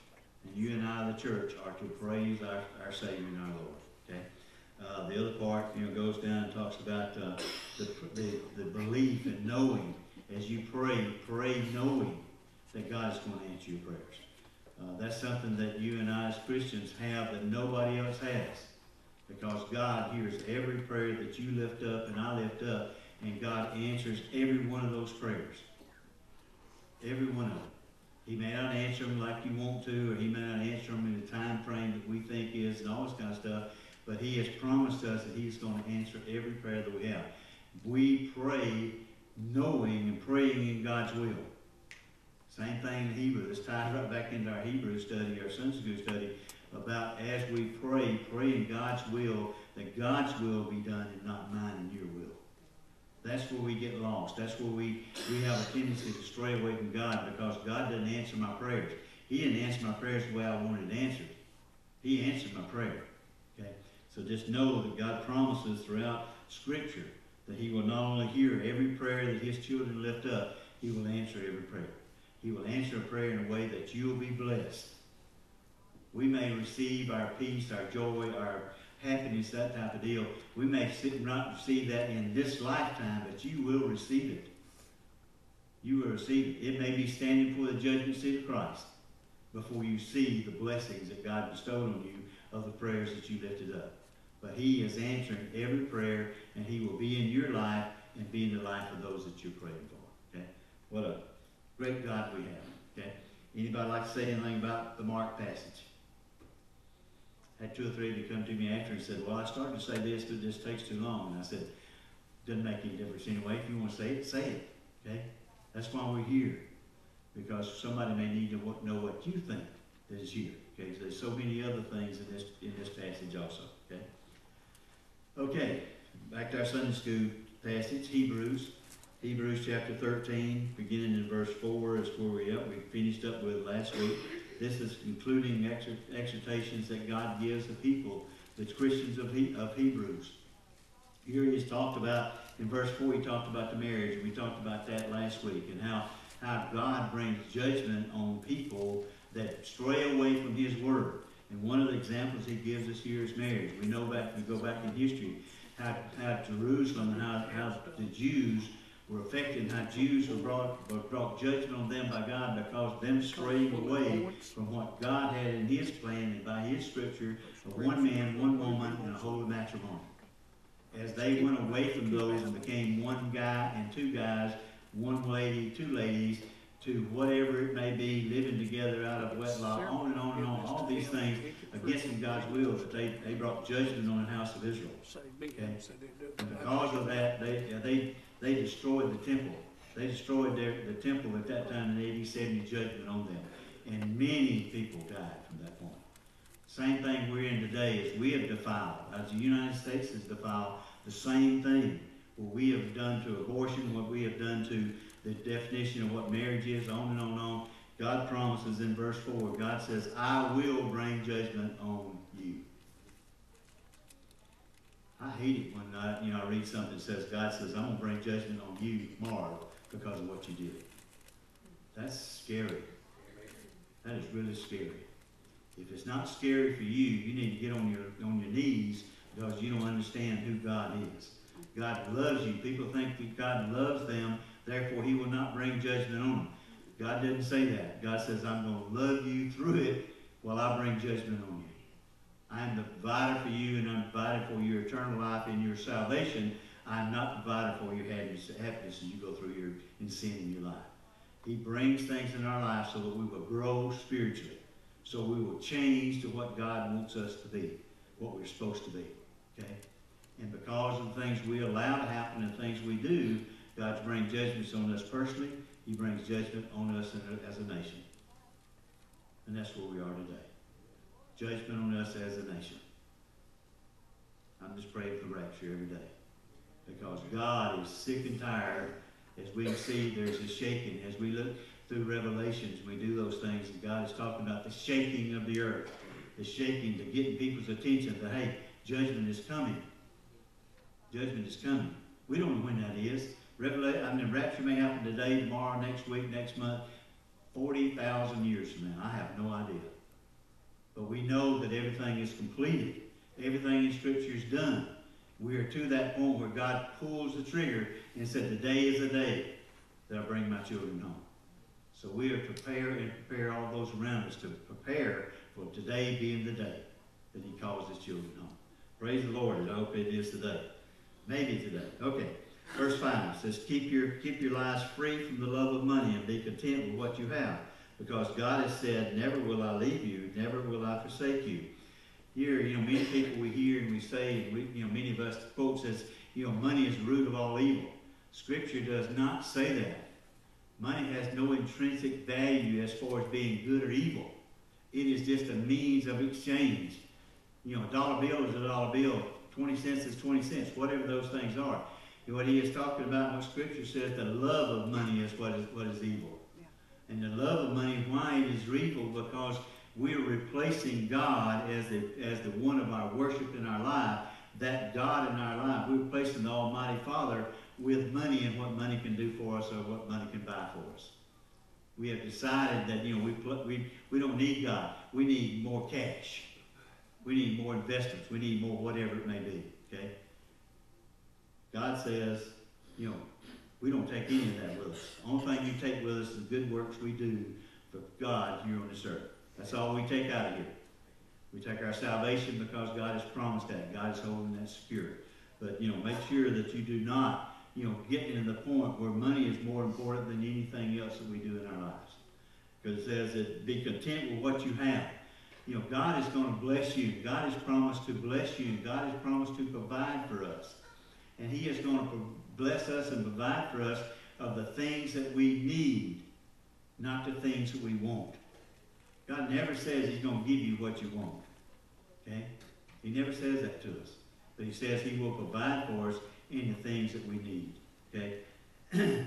And you and I, the church, are to praise our, our Savior and our Lord. Okay? Uh, the other part, you know, goes down and talks about uh, the, the, the belief and knowing. As you pray, pray knowing that God is going to answer your prayers. Uh, that's something that you and I as Christians have that nobody else has. Because God hears every prayer that you lift up and I lift up, and God answers every one of those prayers. Every one of them. He may not answer them like you want to, or he may not answer them in the time frame that we think is, and all this kind of stuff. But he has promised us that he's going to answer every prayer that we have. We pray knowing and praying in God's will. Same thing in Hebrew. This ties right back into our Hebrew study, our Sunday school study, about as we pray, praying God's will, that God's will be done and not mine and your will. That's where we get lost. That's where we, we have a tendency to stray away from God because God doesn't answer my prayers. He didn't answer my prayers the way I wanted answered. He answered my prayer. Okay? So just know that God promises throughout Scripture that He will not only hear every prayer that His children lift up, He will answer every prayer. He will answer a prayer in a way that you'll be blessed. We may receive our peace, our joy, our happiness, that type of deal. We may sit and not receive that in this lifetime, but you will receive it. You will receive it. It may be standing before the judgment seat of Christ before you see the blessings that God bestowed on you of the prayers that you lifted up. But He is answering every prayer, and He will be in your life and be in the life of those that you're praying for. Okay? What a great God we have. Okay? Anybody like to say anything about the Mark passage? Had two or three you come to me after and said, Well, I started to say this, but this takes too long. And I said, Doesn't make any difference anyway. If you want to say it, say it. Okay? That's why we're here. Because somebody may need to know what you think that is here. Okay? So there's so many other things in this in this passage also. Okay? Okay, back to our Sunday school passage, Hebrews. Hebrews chapter 13, beginning in verse 4 is where we up. We finished up with last week. This is including exhortations that God gives the people, the Christians of, he, of Hebrews. Here he has talked about, in verse 4, he talked about the marriage. We talked about that last week and how, how God brings judgment on people that stray away from his word. And one of the examples he gives us here is marriage. We know back, we go back in history, how, how Jerusalem, how, how the Jews were affected, how Jews were brought, were brought judgment on them by God because them straying away from what God had in his plan and by his scripture of one man, one woman, and a holy matrimony. As they went away from those and became one guy and two guys, one lady, two ladies, to whatever it may be, living together out of wedlock, on and on and on, all these things against God's will, that they, they brought judgment on the house of Israel. Okay? And because of that, they, they, they destroyed the temple. They destroyed their, the temple at that time in AD 70 judgment on them. And many people died from that point. Same thing we're in today is we have defiled, as the United States has defiled, the same thing. What we have done to abortion, what we have done to the definition of what marriage is, on and on and on. God promises in verse 4, God says, I will bring judgment on you. I hate it when I, you know, I read something that says, God says, I'm going to bring judgment on you tomorrow because of what you did. That's scary. That is really scary. If it's not scary for you, you need to get on your, on your knees because you don't understand who God is. God loves you. People think that God loves them, therefore he will not bring judgment on them. God didn't say that. God says, I'm going to love you through it while I bring judgment on you. I am the provider for you, and I'm provided for your eternal life and your salvation. I'm not provided for your happiness, as you go through your in sin in your life. He brings things in our life so that we will grow spiritually, so we will change to what God wants us to be, what we're supposed to be. Okay? And because of the things we allow to happen and things we do, God's bringing judgments on us personally. He brings judgment on us as a nation. And that's where we are today judgment on us as a nation. I'm just praying for rapture every day. Because God is sick and tired. As we see, there's a shaking. As we look through Revelations, we do those things, and God is talking about the shaking of the earth. The shaking to getting people's attention that, hey, judgment is coming. Judgment is coming. We don't know when that is. Revelation, I mean, rapture may happen today, tomorrow, next week, next month, 40,000 years from now. I have no idea. But we know that everything is completed. Everything in Scripture is done. We are to that point where God pulls the trigger and said, the day is the day that I bring my children home. So we are to prepare and prepare all those around us to prepare for today being the day that he calls his children home. Praise the Lord. I hope it is today. Maybe today. Okay. Verse 5 says, keep your, keep your lives free from the love of money and be content with what you have because God has said, never will I leave you, never will I forsake you. Here, you know, many people we hear and we say, and we, you know, many of us quote says, you know, money is the root of all evil. Scripture does not say that. Money has no intrinsic value as far as being good or evil. It is just a means of exchange. You know, a dollar bill is a dollar bill. 20 cents is 20 cents, whatever those things are. And what he is talking about, what Scripture says, the love of money is what is, what is evil. And the love of money, why it is evil? Because we're replacing God as the, as the one of our worship in our life. That God in our life, we're replacing the Almighty Father with money and what money can do for us or what money can buy for us. We have decided that, you know, we, we, we don't need God. We need more cash. We need more investments. We need more whatever it may be, okay? God says, you know, we don't take any of that with us. The only thing you take with us is the good works we do for God here on this earth. That's all we take out of here. We take our salvation because God has promised that. God is holding that secure. But, you know, make sure that you do not, you know, get into the point where money is more important than anything else that we do in our lives. Because it says that be content with what you have. You know, God is going to bless you. God has promised to bless you. God has promised to provide for us. And he is going to bless us and provide for us of the things that we need, not the things that we want. God never says he's going to give you what you want. Okay? He never says that to us. But he says he will provide for us in the things that we need. Okay?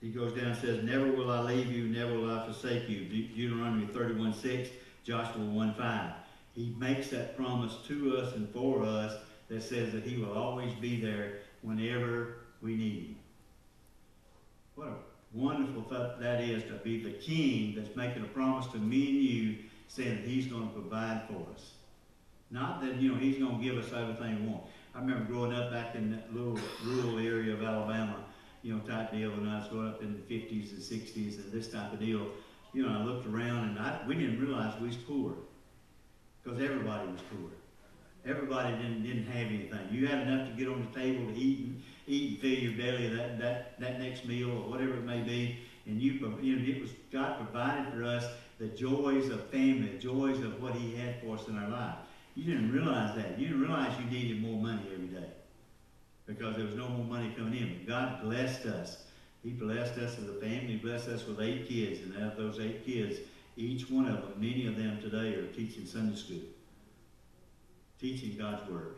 he goes down and says, Never will I leave you, never will I forsake you. Deuteronomy 31 6, Joshua 1 5. He makes that promise to us and for us that says that he will always be there whenever we need him. What a wonderful thought that is to be the king that's making a promise to me and you, saying that he's going to provide for us. Not that, you know, he's going to give us everything we want. I remember growing up back in that little rural area of Alabama, you know, type deal, when I was growing up in the 50s and 60s and this type of deal. You know, I looked around and I, we didn't realize we was poor because everybody was poor. Everybody didn't, didn't have anything. You had enough to get on the table to eat and, eat and fill your belly that, that, that next meal or whatever it may be. And you, you know, it was God provided for us the joys of family, the joys of what He had for us in our life. You didn't realize that. You didn't realize you needed more money every day because there was no more money coming in. But God blessed us. He blessed us as a family. He blessed us with eight kids. And out of those eight kids, each one of them, many of them today are teaching Sunday school. Teaching God's Word.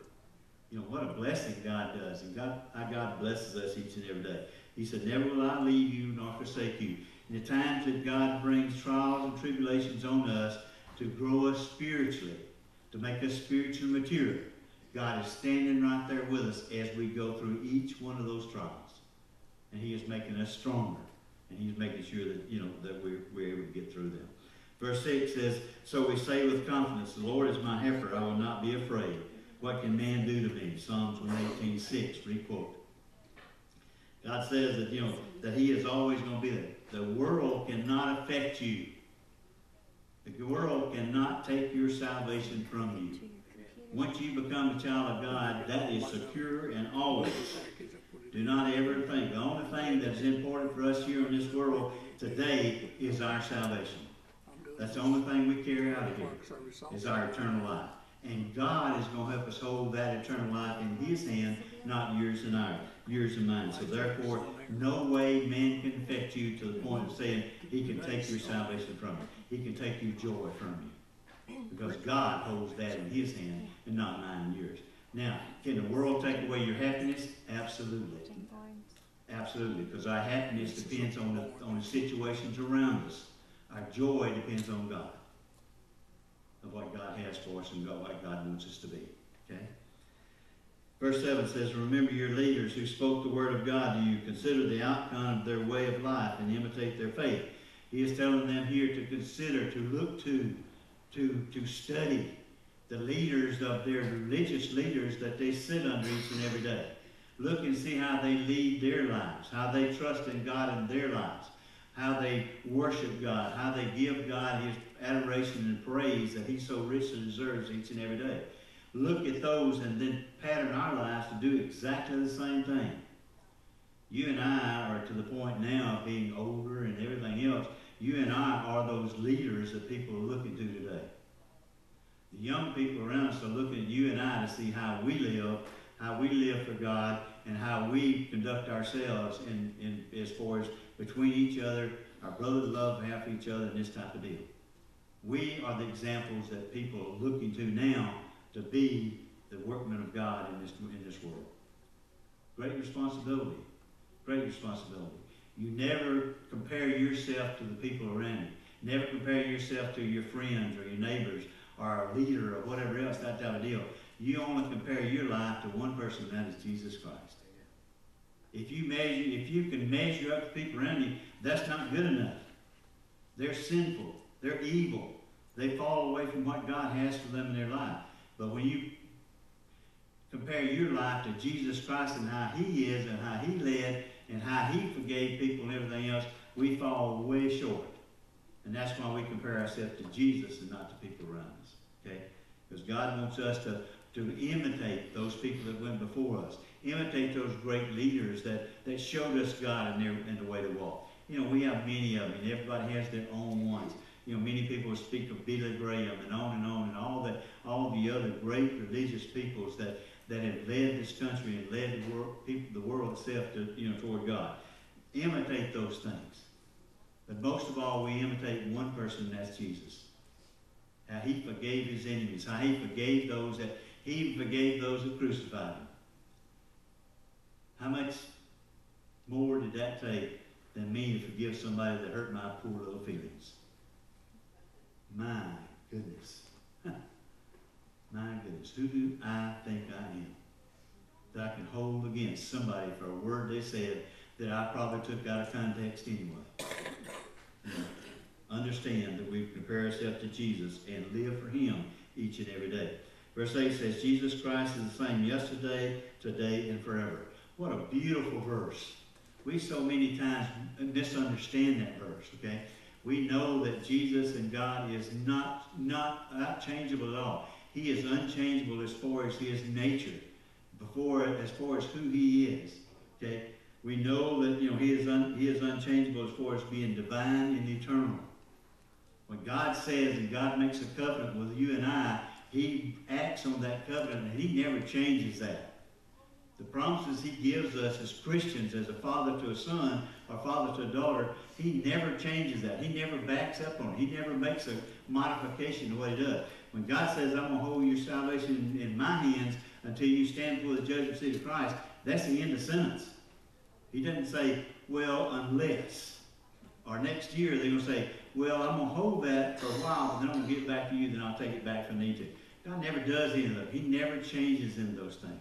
You know, what a blessing God does. And God, God blesses us each and every day. He said, Never will I leave you nor forsake you. In the times that God brings trials and tribulations on us to grow us spiritually, to make us spiritually mature, God is standing right there with us as we go through each one of those trials. And He is making us stronger. And He's making sure that, you know, that we're, we're able to get through them. Verse 6 says, So we say with confidence, The Lord is my heifer, I will not be afraid. What can man do to me? Psalms 118, 6, requote. God says that, you know, that He is always going to be there. The world cannot affect you. The world cannot take your salvation from you. Once you become a child of God, that is secure and always. Do not ever think. The only thing that's important for us here in this world today is our salvation. That's the only thing we carry out of here, is our eternal life. And God is going to help us hold that eternal life in His hand, not yours and ours, yours and mine. So therefore, no way man can affect you to the point of saying He can take your salvation from you. He can take your joy from you. Because God holds that in His hand and not mine and yours. Now, can the world take away your happiness? Absolutely. Absolutely, because our happiness depends on the, on the situations around us. Our joy depends on God, of what God has for us and what God wants us to be. Okay? Verse 7 says, Remember your leaders who spoke the word of God to you. Consider the outcome of their way of life and imitate their faith. He is telling them here to consider, to look to, to, to study the leaders of their religious leaders that they sit under each and every day. Look and see how they lead their lives, how they trust in God in their lives, how they worship God, how they give God his adoration and praise that he so richly deserves each and every day. Look at those and then pattern our lives to do exactly the same thing. You and I are to the point now of being older and everything else. You and I are those leaders that people are looking to today. The young people around us are looking at you and I to see how we live, how we live for God, and how we conduct ourselves in, in as far as between each other, our brotherly love half each other, and this type of deal. We are the examples that people are looking to now to be the workmen of God in this, in this world. Great responsibility. Great responsibility. You never compare yourself to the people around you. Never compare yourself to your friends or your neighbors or a leader or whatever else, that type of deal. You only compare your life to one person, and that is Jesus Christ. If you measure, if you can measure up to people around you, that's not good enough. They're sinful. They're evil. They fall away from what God has for them in their life. But when you compare your life to Jesus Christ and how He is and how He led and how He forgave people and everything else, we fall way short. And that's why we compare ourselves to Jesus and not to people around us. Okay? Because God wants us to, to imitate those people that went before us. Imitate those great leaders that, that showed us God in, their, the way to walk. You know, we have many of them, everybody has their own ones. You know, many people speak of Billy Graham and on and on, and all that, all the other great religious peoples that, that have led this country and led the world, people, the world itself to, you know, toward God. Imitate those things. But most of all, we imitate one person, and that's Jesus. How he forgave his enemies, how he forgave those that he forgave those that crucified him. How much more did that take than me to forgive somebody that hurt my poor little feelings? My goodness. my goodness. Who do I think I am? That I can hold against somebody for a word they said that I probably took out of context anyway. Understand that we compare ourselves to Jesus and live for Him each and every day. Verse 8 says, Jesus Christ is the same yesterday, today, and forever. What a beautiful verse. We so many times misunderstand that verse, okay? We know that Jesus and God is not, not, not changeable at all. He is unchangeable as far as his nature, before as far as who he is. Okay? We know that you know he is un, he is unchangeable as far as being divine and eternal. When God says and God makes a covenant with you and I, he acts on that covenant and he never changes that. The promises he gives us as Christians, as a father to a son, or father to a daughter, he never changes that. He never backs up on it. He never makes a modification to what he does. When God says, I'm going to hold your salvation in, my hands until you stand before the judgment seat of Christ, that's the end of sentence. He doesn't say, well, unless. Or next year they're going to say, well, I'm going to hold that for a while, but then I'm going to give it back to you, then I'll take it back need to. God never does any of that. He never changes in those things.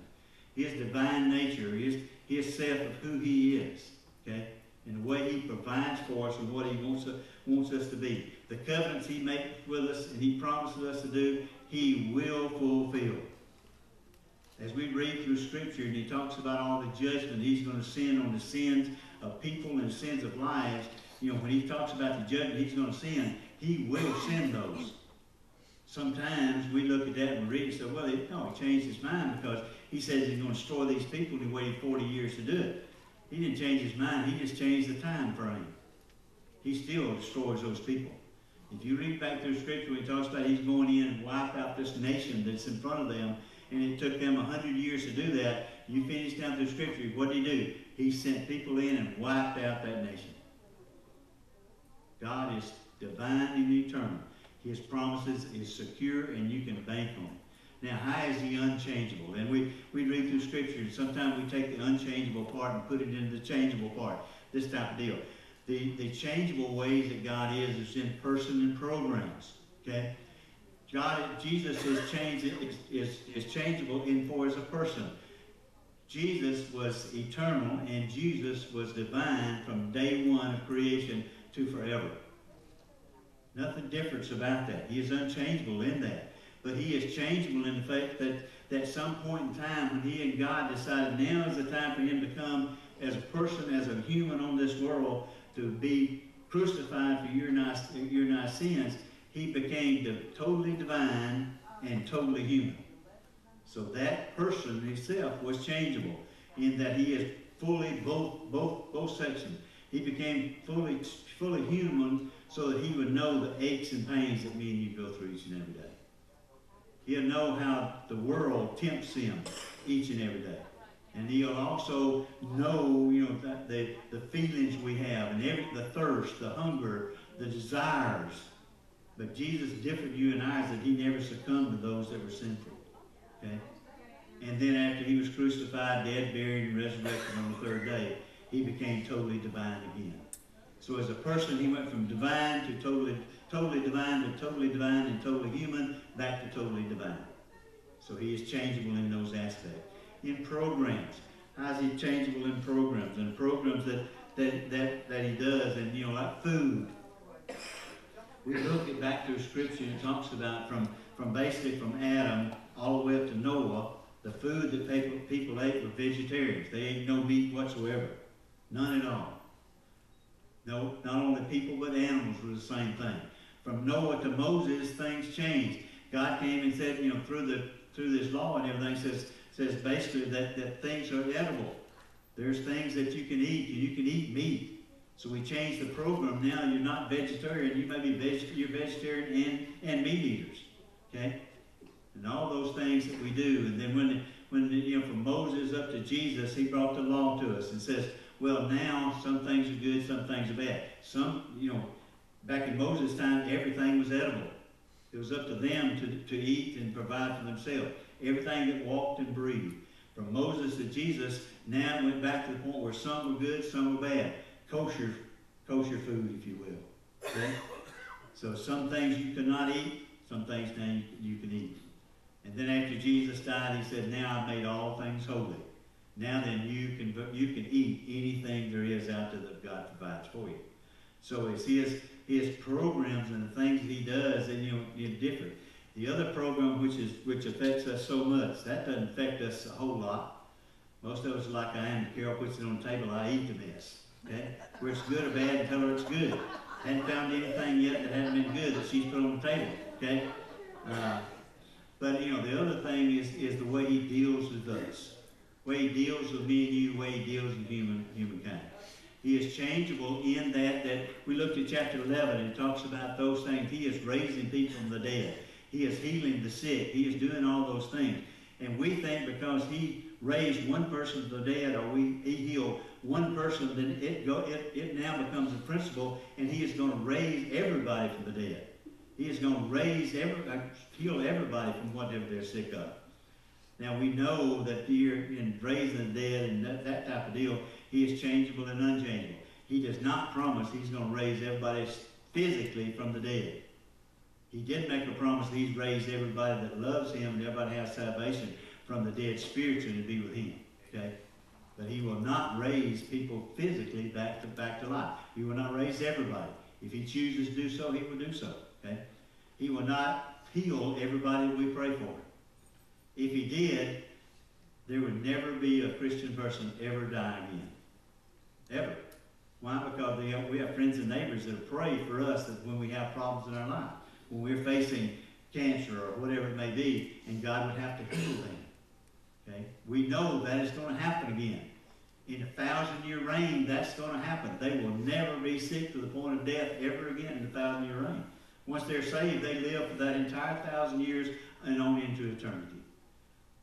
His divine nature, his, his self of who he is, okay? And the way he provides for us and what he wants, us- wants us to be. The covenants he makes with us and he promises us to do, he will fulfill. As we read through Scripture and he talks about all the judgment he's going to send on the sins of people and sins of lives, you know, when he talks about the judgment he's going to send, he will send those. Sometimes we look at that and read and say, well, he, no, he changed his mind because he says he's going to destroy these people he waited 40 years to do it. He didn't change his mind, he just changed the time frame. He still destroys those people. If you read back through Scripture, he talks about he's going in and wipe out this nation that's in front of them, and it took them 100 years to do that. You finish down through Scripture, what did he do? He sent people in and wiped out that nation. God is divine and eternal. His promises is secure and you can bank on it. Now, how is he unchangeable? And we, we read through Scripture, and sometimes we take the unchangeable part and put it into the changeable part. This type of deal. The, the changeable ways that God is is in person and programs. Okay? God, Jesus is changed is, is, is changeable in for as a person. Jesus was eternal and Jesus was divine from day one of creation to forever. Nothing different about that. He is unchangeable in that. But he is changeable in the fact that, that some point in time when he and God decided now is the time for him to come as a person, as a human on this world, to be crucified for your and I, your and I sins, he became totally divine and totally human. So that person himself was changeable in that he is fully both both both sections. He became fully fully human so that he would know the aches and pains that me and you go through each and every day. He'll know how the world tempts him each and every day. And he'll also know, you know, that the, the feelings we have and every, the thirst, the hunger, the desires. But Jesus differed you and I is that he never succumbed to those that were sinful. Okay? And then after he was crucified, dead, buried, and resurrected on the third day, he became totally divine again. So as a person, he went from divine to totally, totally divine to totally divine and totally human, back to totally divine. So he is changeable in those aspects. In programs, how's he changeable in programs? And programs that, that, that, that he does, and you know, like food. We look at back through scripture and it talks about from, from basically from Adam all the way up to Noah, the food that people, people ate were vegetarians. They ate no meat whatsoever. None at all. No, not only people but animals were the same thing. From Noah to Moses, things changed. God came and said, you know, through the through this law and everything says says basically that, that things are edible. There's things that you can eat, you can eat meat. So we changed the program. Now you're not vegetarian. You may be veg- you're vegetarian and, and meat eaters. Okay? And all those things that we do. And then when when you know from Moses up to Jesus, he brought the law to us and says, well, now some things are good, some things are bad. Some, you know, back in Moses' time, everything was edible. It was up to them to, to eat and provide for themselves. Everything that walked and breathed. From Moses to Jesus, now went back to the point where some were good, some were bad. Kosher, kosher food, if you will. Okay? So some things you cannot eat, some things you can eat. And then after Jesus died, he said, now I've made all things holy. Now then, you can you can eat anything there is out there that God provides for you. So it's his his programs and the things he does, and you know, you're different. The other program, which is which affects us so much, that doesn't affect us a whole lot. Most of us, like I am, Carol puts it on the table, I eat the mess. Okay, where it's good or bad, and tell her it's good. Hadn't found anything yet that hasn't been good that she's put on the table. Okay, uh, but you know, the other thing is is the way he deals with us the way he deals with me and you, the way he deals with human humankind. He is changeable in that that we looked at chapter 11 and talks about those things. He is raising people from the dead. He is healing the sick. He is doing all those things. And we think because he raised one person from the dead or we he healed one person, then it go it, it now becomes a principle, and he is going to raise everybody from the dead. He is going to raise every uh, heal everybody from whatever they're sick of. Now we know that here in raising the dead and that, that type of deal, he is changeable and unchangeable. He does not promise he's going to raise everybody physically from the dead. He did make a promise that he's raised everybody that loves him and everybody has salvation from the dead spiritually to be with him. Okay? But he will not raise people physically back to back to life. He will not raise everybody. If he chooses to do so, he will do so. Okay? He will not heal everybody we pray for. If he did, there would never be a Christian person ever die again. Ever. Why? Because we have, we have friends and neighbors that pray for us that when we have problems in our life, when we're facing cancer or whatever it may be, and God would have to heal them. Okay? We know that is going to happen again. In a thousand year reign, that's going to happen. They will never be sick to the point of death ever again in a thousand year reign. Once they're saved, they live for that entire thousand years and on into eternity.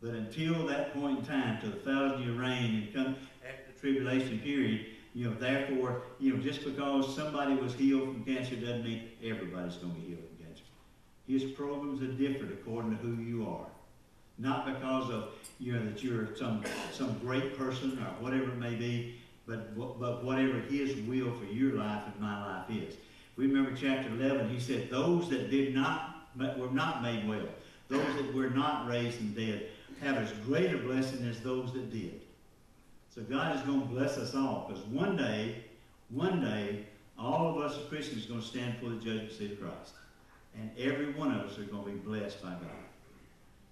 But until that point in time, to the thousand year reign and come after the tribulation period, you know, therefore, you know, just because somebody was healed from cancer doesn't mean everybody's going to be healed from cancer. His programs are different according to who you are. Not because of, you know, that you're some, some great person or whatever it may be, but, but whatever his will for your life and my life is. We remember chapter 11, he said, those that did not, were not made well, those that were not raised from dead, have as great a blessing as those that did. So God is going to bless us all because one day, one day, all of us as Christians are going to stand before the judgment seat of Christ. And every one of us are going to be blessed by God.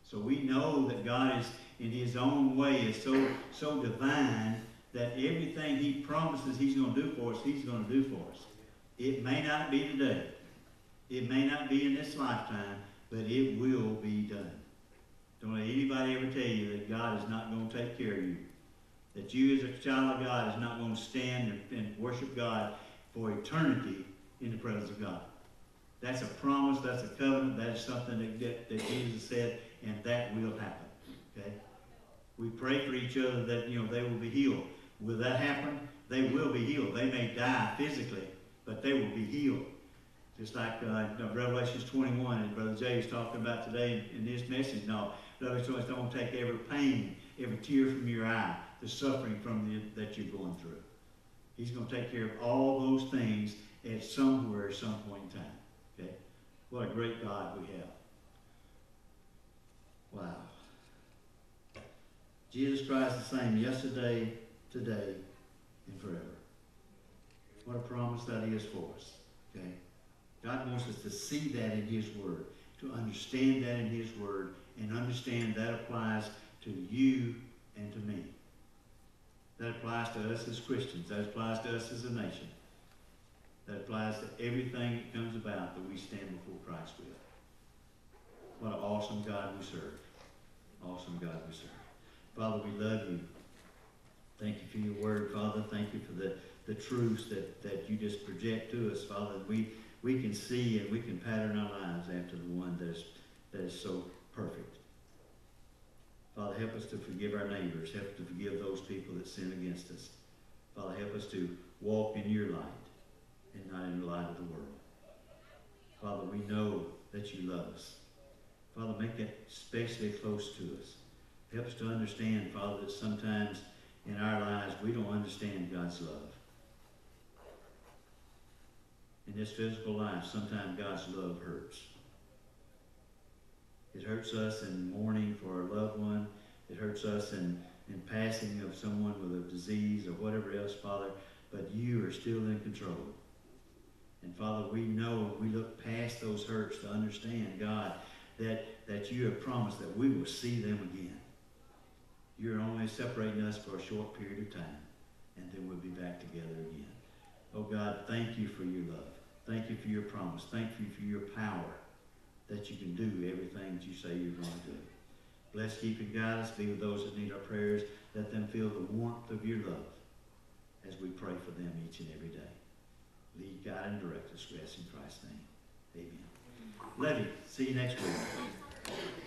So we know that God is, in his own way, is so, so divine that everything he promises he's going to do for us, he's going to do for us. It may not be today. It may not be in this lifetime, but it will be done. Don't let anybody ever tell you that God is not going to take care of you. That you as a child of God is not going to stand and, worship God for eternity in the presence of God. That's a promise, that's a covenant, that is something that, that, that Jesus said, and that will happen. Okay? We pray for each other that, you know, they will be healed. Will that happen? They will be healed. They may die physically, but they will be healed. Just like uh, Revelations 21, and Brother Jay is talking about today in, in his message. No, Revelations don't take every pain, every tear from your eye, the suffering from the, that you're going through. He's going to take care of all those things at somewhere, some point in time. Okay? What a great God we have. Wow. Jesus Christ the same yesterday, today, and forever. What a promise that is for us. Okay? God wants us to see that in His Word, to understand that in His Word, and understand that applies to you and to me. That applies to us as Christians. That applies to us as a nation. That applies to everything that comes about that we stand before Christ with. What an awesome God we serve. Awesome God we serve. Father, we love you. Thank you for your word, Father. Thank you for the, the truths that, that you just project to us, Father. We, we can see and we can pattern our lives after the one that is, that is so perfect. Father, help us to forgive our neighbors. Help us to forgive those people that sin against us. Father, help us to walk in your light and not in the light of the world. Father, we know that you love us. Father, make it especially close to us. Help us to understand, Father, that sometimes in our lives we don't understand God's love. In this physical life, sometimes God's love hurts. It hurts us in mourning for a loved one. It hurts us in, in passing of someone with a disease or whatever else, Father. But you are still in control. And Father, we know we look past those hurts to understand, God, that, that you have promised that we will see them again. You're only separating us for a short period of time, and then we'll be back together again. Oh God, thank you for your love. Thank you for your promise. Thank you for your power that you can do everything that you say you're going to do. Bless, keep, and guide us. Be with those that need our prayers. Let them feel the warmth of your love as we pray for them each and every day. Lead, guide, and direct us. Rest in Christ's name. Amen. Love you. See you next week.